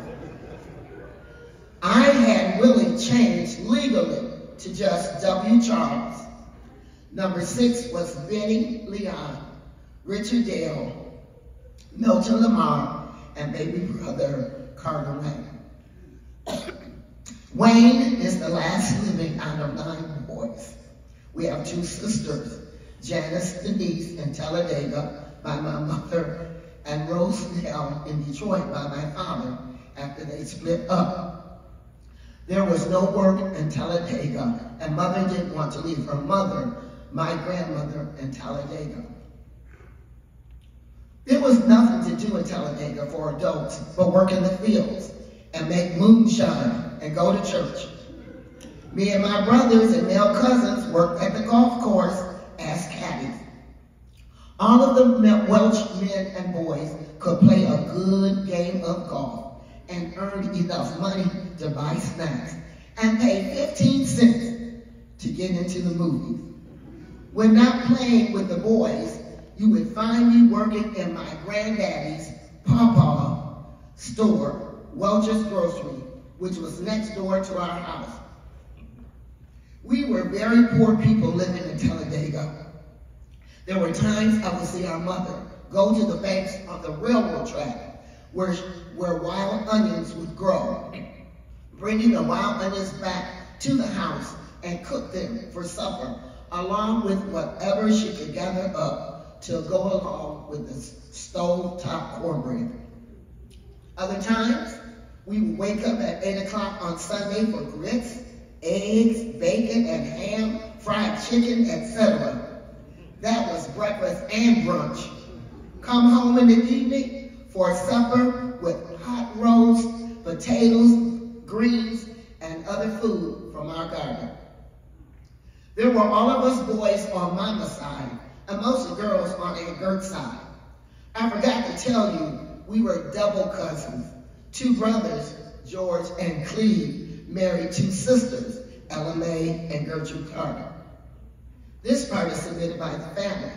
I had Willie changed legally to just W. Charles. Number six was Benny Leon, Richard Dale, Milton Lamar, and baby brother Carter Wayne. (coughs) Wayne is the last living out of nine boys. We have two sisters, Janice Denise in Talladega by my mother, and Rose Nell in Detroit by my father after they split up. There was no work in Talladega, and mother didn't want to leave her mother, my grandmother, in Talladega. There was nothing to do in Talladega for adults but work in the fields and make moonshine and go to church. Me and my brothers and male cousins worked at the golf course as caddies. All of the Welch men and boys could play a good game of golf and earned enough money to buy snacks and pay 15 cents to get into the movies. When not playing with the boys, you would find me working in my granddaddy's pawpaw store, Welch's Grocery, which was next door to our house. We were very poor people living in Talladega. There were times I would see our mother go to the banks of the railroad track where where wild onions would grow, bringing the wild onions back to the house and cook them for supper, along with whatever she could gather up to go along with the stove-top cornbread. Other times, we would wake up at 8 o'clock on Sunday for grits, eggs, bacon, and ham, fried chicken, etc. That was breakfast and brunch. Come home in the evening for supper with hot roast, potatoes, greens, and other food from our garden. There were all of us boys on mama's side, and most of the girls on Aunt Gert's side. I forgot to tell you, we were double cousins. Two brothers, George and Cleve, married two sisters, Ella Mae and Gertrude Carter. This part is submitted by the family.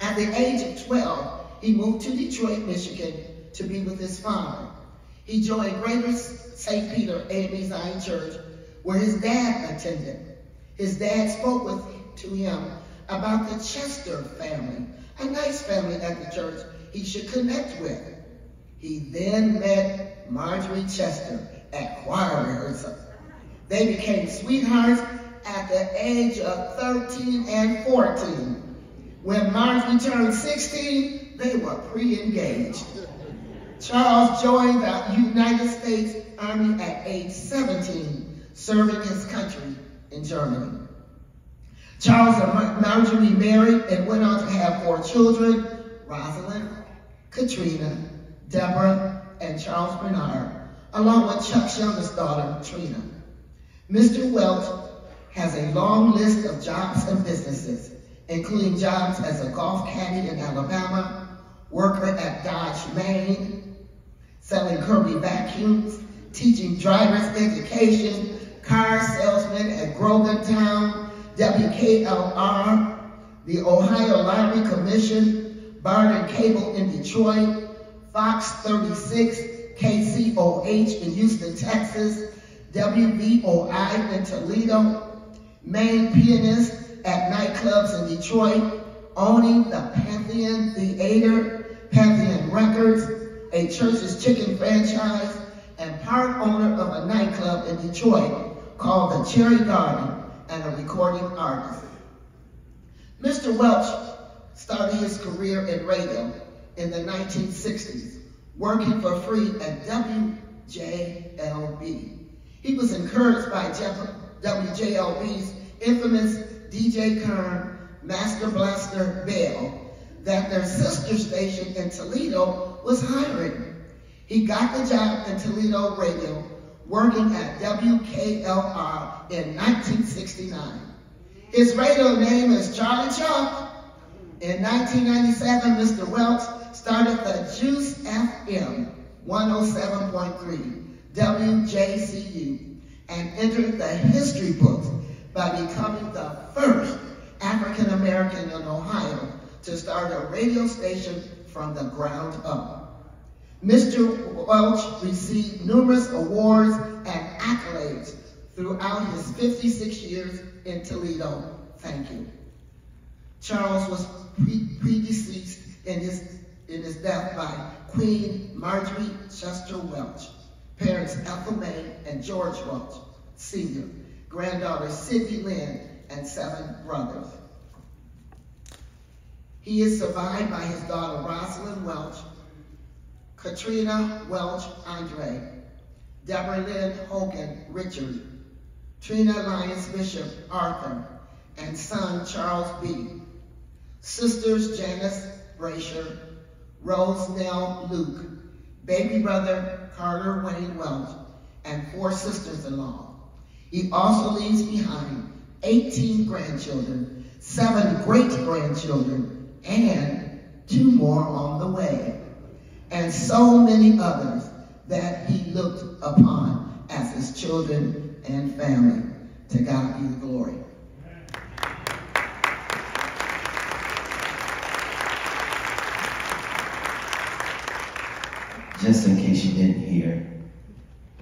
At the age of 12, he moved to Detroit, Michigan to be with his father. He joined Greater St. Peter AME Zion Church, where his dad attended. His dad spoke with, to him about the Chester family, a nice family at the church he should connect with. He then met Marjorie Chester at choir rehearsal. They became sweethearts at the age of 13 and 14. When Marjorie turned 16, they were pre-engaged. Charles joined the United States Army at age 17, serving his country in Germany. Charles and Marjorie married and went on to have four children, Rosalind, Katrina, Deborah, and Charles Bernard, along with Chuck's youngest daughter, Trina. Mr. Welch has a long list of jobs and businesses, including jobs as a golf caddy in Alabama, worker at Dodge, Main, selling Kirby vacuums, teaching driver's education, car salesman at Grogan Town, WKLR, the Ohio Lottery Commission, Barden Cable in Detroit, Fox 36, KCOH in Houston, Texas, WVOI in Toledo, main pianist at nightclubs in Detroit, owning the Pantheon Theater, Pantheon Records, a church's chicken franchise, and part owner of a nightclub in Detroit called the Cherry Garden and a recording artist. Mr. Welch started his career in radio in the 1960s, working for free at WJLB. He was encouraged by WJLB's infamous DJ Kern, Master Blaster Bell, that their sister station in Toledo was hiring. He got the job in Toledo radio, working at WKLR in 1969. His radio name is Charlie Chuck. In 1997, Mr. Welch started the Juice FM 107.3 WJUC and entered the history books by becoming the first African American in Ohio to start a radio station from the ground up. Mr. Welch received numerous awards and accolades throughout his 56 years in Toledo. Thank you. Charles was pre predeceased in his, in his death by Queen Marjorie Chester Welch, parents Ethel May and George Welch, Sr., granddaughter Cindy Lynn, and seven brothers. He is survived by his daughter Rosalind Welch, Katrina Welch Andre, Deborah Lynn Hogan Richard, Trina Lyons Bishop Arthur, and son Charles B. Sisters Janice Brasher, Rose Nell Luke, baby brother Carter Wayne Welch, and four sisters-in-law. He also leaves behind 18 grandchildren, seven great-grandchildren, and two more on the way, and so many others that he looked upon as his children and family. To God be the glory. Just in case you didn't hear,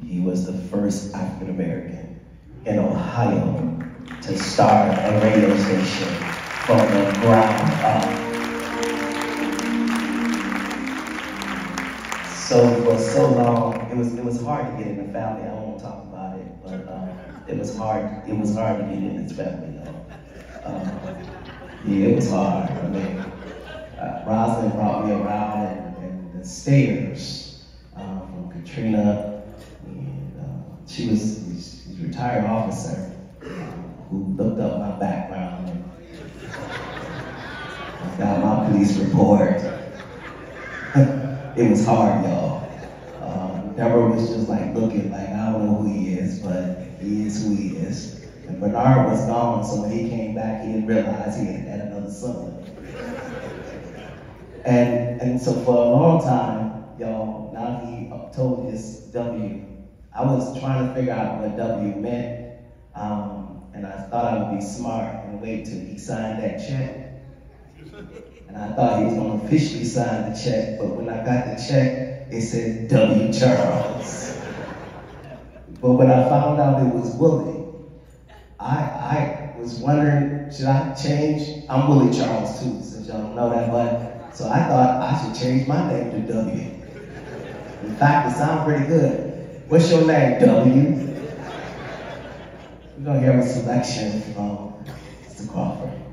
he was the first African American in Ohio to start a radio station from the ground up. So for so long, it was it was hard to get in the family. I won't talk about it, but um, it was hard. It was hard to get in his family. Though. Um, yeah, it was hard. I mean, uh, brought me around and, and the stairs Katrina. And, uh, she was a retired officer um, who looked up my background and got my police report. (laughs) it was hard, y'all. Um, Deborah was just like looking like, I don't know who he is, but he is who he is. And Bernard was gone, so when he came back, he didn't realize he had had another son. And, and so for a long time, y'all, now he told his W, I was trying to figure out what W meant, um, and I thought I would be smart and wait till he signed that check. And I thought he was going to officially sign the check, but when I got the check, it said W. Charles. But when I found out it was Willie, I, I was wondering, should I change? I'm Willie Charles too, since y'all don't know that, but so I thought I should change my name to W. In fact, it sounds pretty good. What's your name, W? We're gonna hear a selection from Mr. Crawford.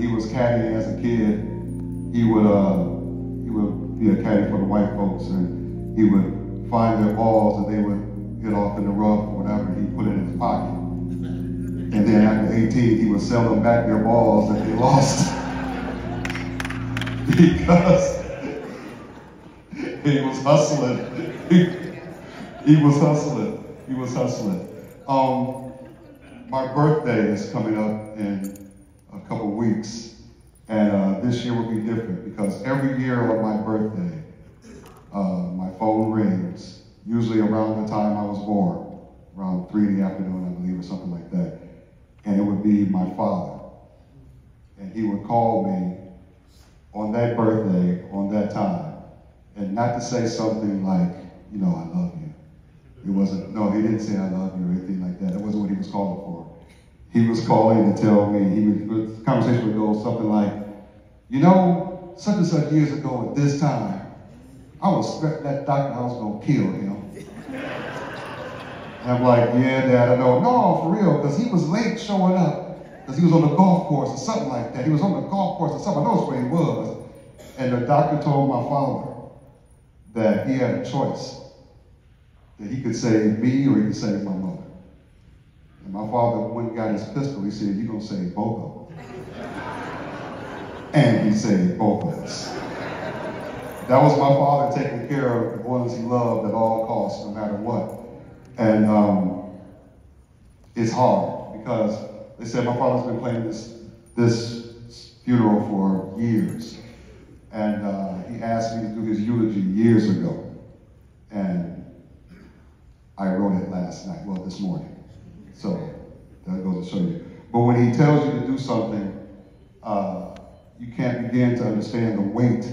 He was caddying as a kid, he would, uh, he would be a caddy for the white folks and he would find their balls that they would get off in the rough or whatever, he'd put it in his pocket. And then after 18, he would sell them back their balls that they lost. (laughs) because he was hustling. He, he was hustling. He was hustling. Um, my birthday is coming up in a couple weeks. And uh, this year will be different because every year on my birthday, uh, my phone rings, usually around the time I was born, around 3 in the afternoon, I believe, or something like that. And it would be my father. And he would call me on that birthday, on that time, and not to say something like, you know, I love you. It wasn't, no, he didn't say I love you or anything like that. That wasn't what he was calling for. He was calling to tell me, he would, the conversation would go something like, you know, such and such years ago at this time, I was expecting that doctor I was gonna kill him. And I'm like, yeah, Dad, I know. No, for real, because he was late showing up. Because he was on the golf course or something like that. He was on the golf course or something. I know where he was. And the doctor told my father that he had a choice. That he could save me or he could save my mother. And my father went and got his pistol. He said, you're going to save both of them. and he saved both of us. That was my father taking care of the ones he loved at all costs, no matter what. And um, it's hard because they said my father's been planning this, this funeral for years. And uh, he asked me to do his eulogy years ago. And I wrote it last night, well, this morning. So that goes to show you. But when he tells you to do something, uh, you can't begin to understand the weight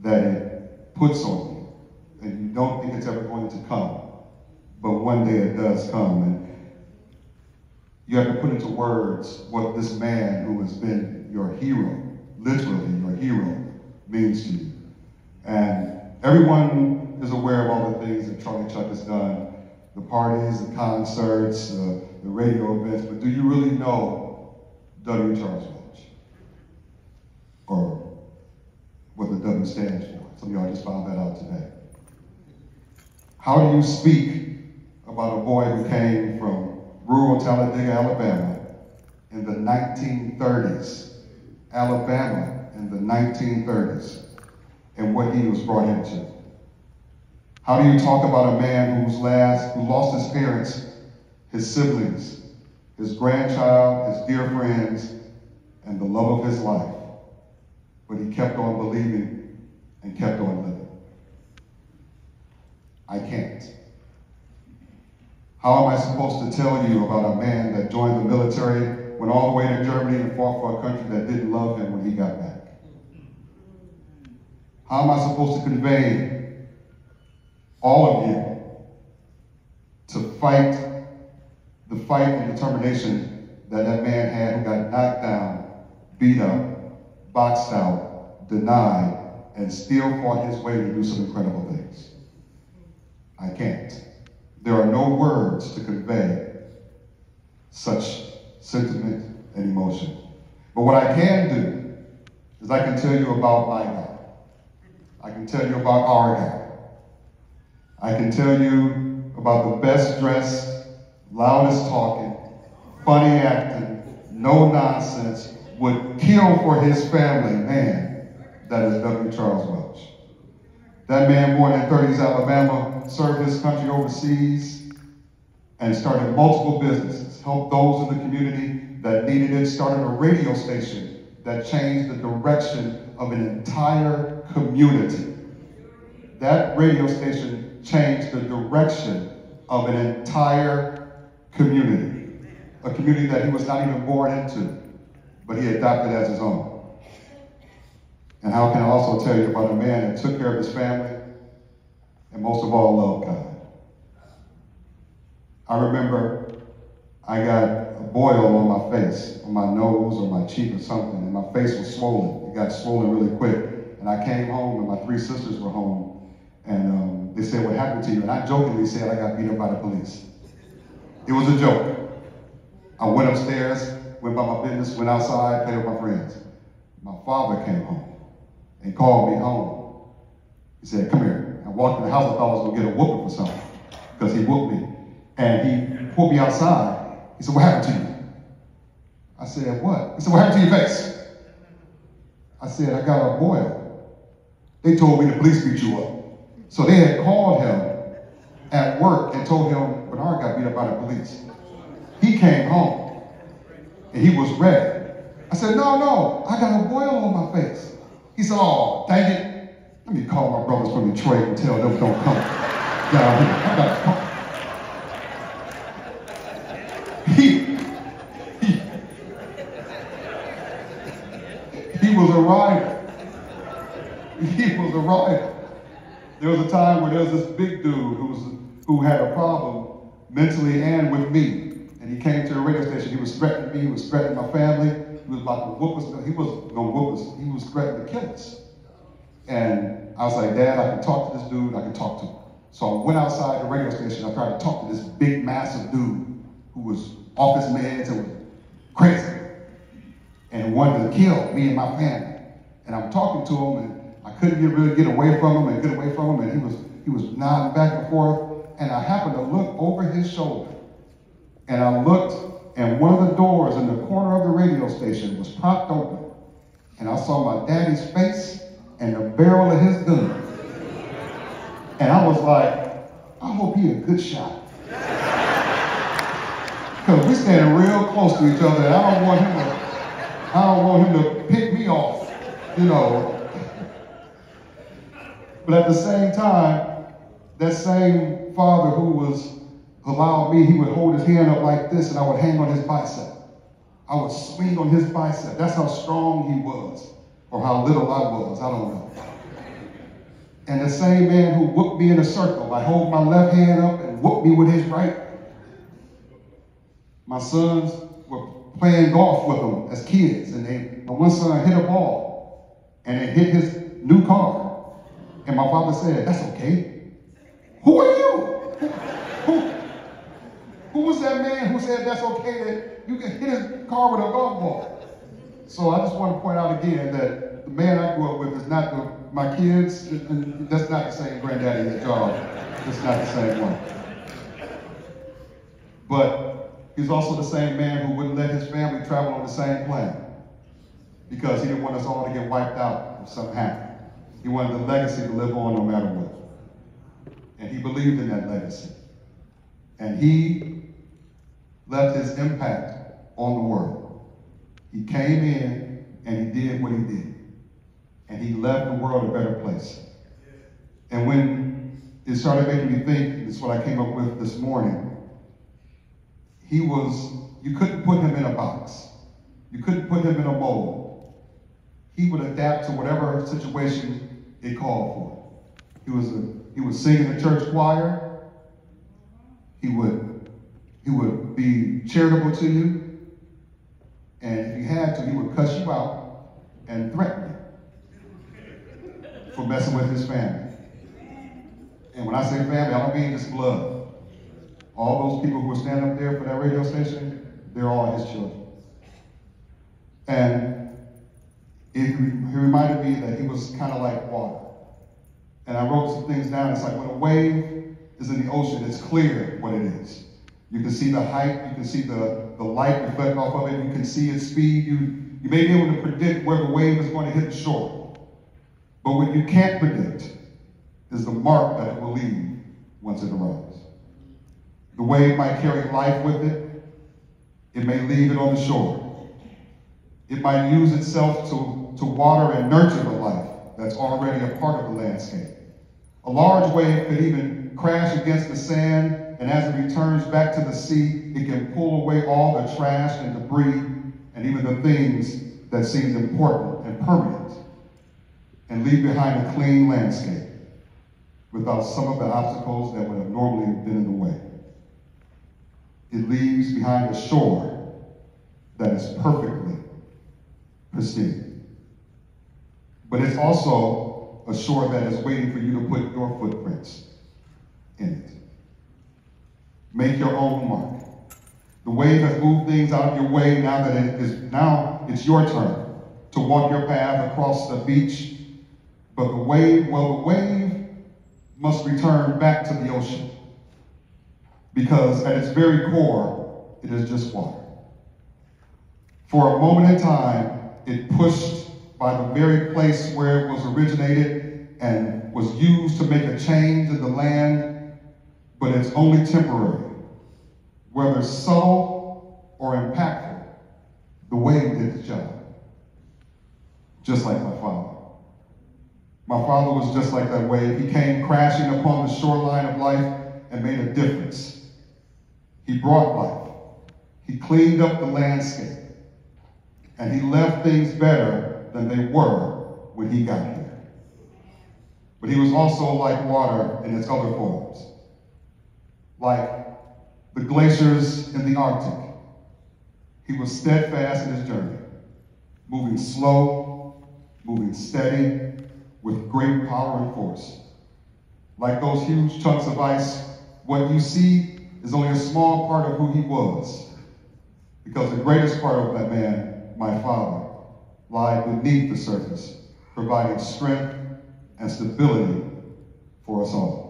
that it puts on you. And you don't think it's ever going to come. But one day it does come. And you have to put into words what this man who has been your hero, literally your hero, means to you. And everyone is aware of all the things that Charlie Chuck has done, the parties, the concerts, uh, the radio events, but do you really know W. Charles Welch? Or what the W stands for? Some of y'all just found that out today. How do you speak about a boy who came from rural Talladega, Alabama in the 1930s? Alabama in the 1930s and what he was brought into. How do you talk about a man who's last, who lost his parents, his siblings, his grandchild, his dear friends, and the love of his life, but he kept on believing and kept on living? I can't. How am I supposed to tell you about a man that joined the military, went all the way to Germany and fought for a country that didn't love him when he got back? How am I supposed to convey all of you to fight the fight and determination that that man had who got knocked down, beat up, boxed out, denied, and still fought his way to do some incredible things? I can't. There are no words to convey such sentiment and emotion. But what I can do is I can tell you about my God. I can tell you about our guy. I can tell you about the best dressed, loudest talking, funny acting, no nonsense, would kill for his family man that is W. Charles Welch. That man born in 30s Alabama served his country overseas and started multiple businesses, helped those in the community that needed it, started a radio station that changed the direction of an entire community. That radio station changed the direction of an entire community, a community that he was not even born into, but he adopted as his own. And how can I also tell you about a man that took care of his family and most of all loved God? I remember I got a boil on my face, on my nose or my cheek or something, and my face was swollen. It got swollen really quick. And I came home, and my three sisters were home, and um, they said, What happened to you? And I jokingly said, I got beat up by the police. It was a joke. I went upstairs, went by my business, went outside, played with my friends. My father came home and called me home. He said, Come here. I walked in the house, I thought I was to get a whooping for something because he whooped me. And he pulled me outside. He said, What happened to you? I said, What? He said, What happened to your face? I said, I got a boil. They told me the police beat you up. So they had called him at work and told him Bernard got beat up by the police. He came home and he was red. I said, No, no, I got a boil on my face. He said, Oh, dang it. Let me call my brothers from Detroit and tell them don't come down here. I got to come. He, he, he was a rider. He was a rider. There was a time where there was this big dude who, was, who had a problem mentally and with me. And he came to the radio station. He was threatening me. He was threatening my family. He was about to whoop us. He was going to whoop us. He was threatening to kill us. And I was like, Dad, I can talk to this dude. I can talk to him. So I went outside the radio station. I tried to talk to this big, massive dude who was off his meds and was crazy and wanted to kill me and my family. And I'm talking to him, and couldn't get, really get away from him and get away from him, and he was he was nodding back and forth. And I happened to look over his shoulder, and I looked, and one of the doors in the corner of the radio station was propped open, and I saw my daddy's face and the barrel of his gun. And I was like, I hope he a good shot. Because we're standing real close to each other, and I don't want him to, I don't want him to pick me off, you know. But at the same time, that same father who was allowed me, he would hold his hand up like this, and I would hang on his bicep. I would swing on his bicep. That's how strong he was, or how little I was. I don't know. And the same man who whooped me in a circle, I hold my left hand up and whoop me with his right. My sons were playing golf with them as kids, and they, my one son hit a ball, and it hit his new car. And my father said, "That's okay." Who are you? Who, was that man who said that's okay that you can hit his car with a golf ball? So I just want to point out again that the man I grew up with is not the, my kids, and that's not the same granddaddy as Charles. It's not the same one. But he's also the same man who wouldn't let his family travel on the same plane because he didn't want us all to get wiped out if something happened. He wanted the legacy to live on no matter what. And he believed in that legacy. And he left his impact on the world. He came in and he did what he did. And he left the world a better place. And when it started making me think, is what I came up with this morning, he was, you couldn't put him in a box. You couldn't put him in a mold. He would adapt to whatever situation it called for. He was a, he would sing in the church choir. He would he would be charitable to you. And if he had to, he would cuss you out and threaten you for messing with his family. And when I say family, I don't mean just blood. All those people who were standing up there for that radio station, they're all his children. And it, he reminded me that he was kind of like water. And I wrote some things down. It's like when a wave is in the ocean, it's clear what it is. You can see the height, you can see the, the light reflect off of it, you can see its speed. You, you may be able to predict where the wave is going to hit the shore. But what you can't predict is the mark that it will leave once it arrives. The wave might carry life with it. It may leave it on the shore. It might use itself to, to water and nurture the life that's already a part of the landscape. A large wave could even crash against the sand, and as it returns back to the sea, it can pull away all the trash and debris and even the things that seemed important and permanent and leave behind a clean landscape without some of the obstacles that would have normally been in the way. It leaves behind a shore that is perfectly pristine. But it's also a shore that is waiting for you to put your footprints in it. Make your own mark. The wave has moved things out of your way now that it is now it's your turn to walk your path across the beach. But the wave, well, the wave must return back to the ocean. Because at its very core, it is just water. For a moment in time, it pushed by the very place where it was originated and was used to make a change in the land, but it's only temporary. Whether subtle or impactful, the wave did the job. Just like my father. My father was just like that wave. He came crashing upon the shoreline of life and made a difference. He brought life. He cleaned up the landscape. And he left things better than they were when he got here. But he was also like water in its other forms, like the glaciers in the Arctic. He was steadfast in his journey, moving slow, moving steady, with great power and force. Like those huge chunks of ice, what you see is only a small part of who he was. Because the greatest part of that man, my father, lied beneath the surface, providing strength and stability for us all.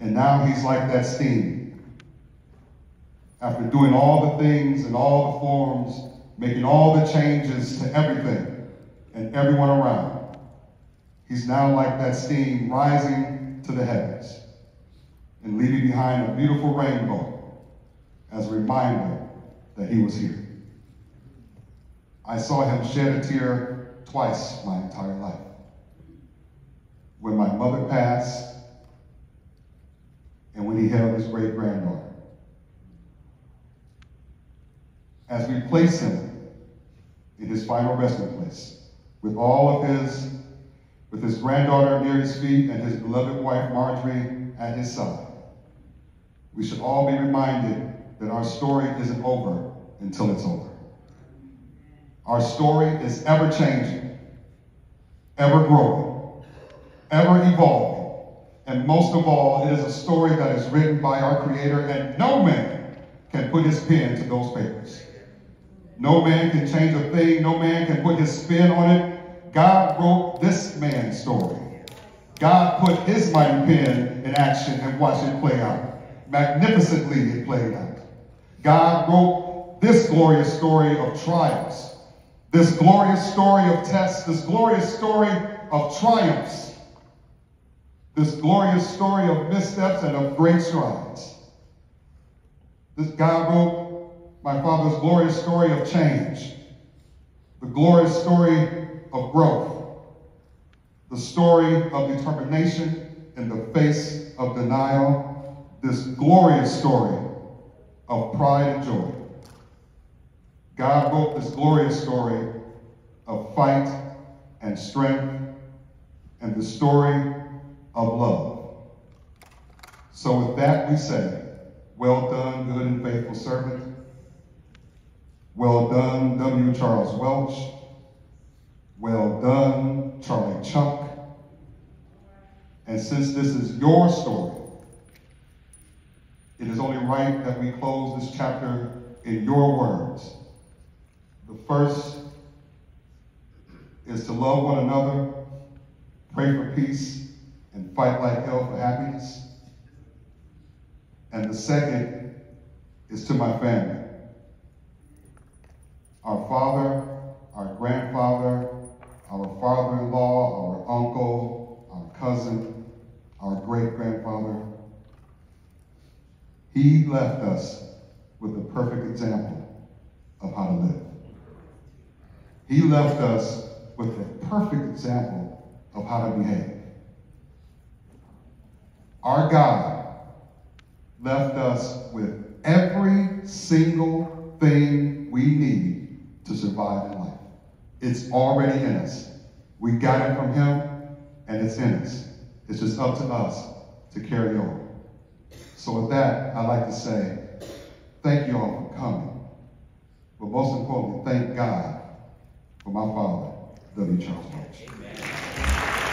And now he's like that steam. After doing all the things and all the forms, making all the changes to everything and everyone around, he's now like that steam rising to the heavens and leaving behind a beautiful rainbow as a reminder that he was here. I saw him shed a tear twice my entire life. When my mother passed and when he held his great granddaughter. As we place him in his final resting place, with all of his, with his granddaughter near his feet and his beloved wife Marjorie at his side, we should all be reminded that our story isn't over until it's over. Our story is ever changing, ever growing, ever evolving. And most of all, it is a story that is written by our Creator, and no man can put his pen to those papers. No man can change a thing, no man can put his spin on it. God wrote this man's story. God put his mighty pen in action and watched it play out. Magnificently, it played out. God wrote this glorious story of trials, this glorious story of tests, this glorious story of triumphs, this glorious story of missteps and of great strides. This God wrote my father's glorious story of change, the glorious story of growth, the story of determination in the face of denial, this glorious story of pride and joy. God wrote this glorious story of fight and strength and the story of love. So with that we say, well done, good and faithful servant. Well done, W. Charles Welch. Well done, Charlie Chuck. And since this is your story, it is only right that we close this chapter in your words. The first is to love one another, pray for peace, and fight like hell for happiness. And the second is to my family. Our father, our grandfather, our father-in-law, our uncle, our cousin, our great grandfather. He left us with a perfect example of how to live. He left us with a perfect example of how to behave. Our God left us with every single thing we need to survive in life. It's already in us. We got it from him, and it's in us. It's just up to us to carry over. So with that, I'd like to say thank you all for coming. But most importantly, thank God for my father, W. Charles Welch.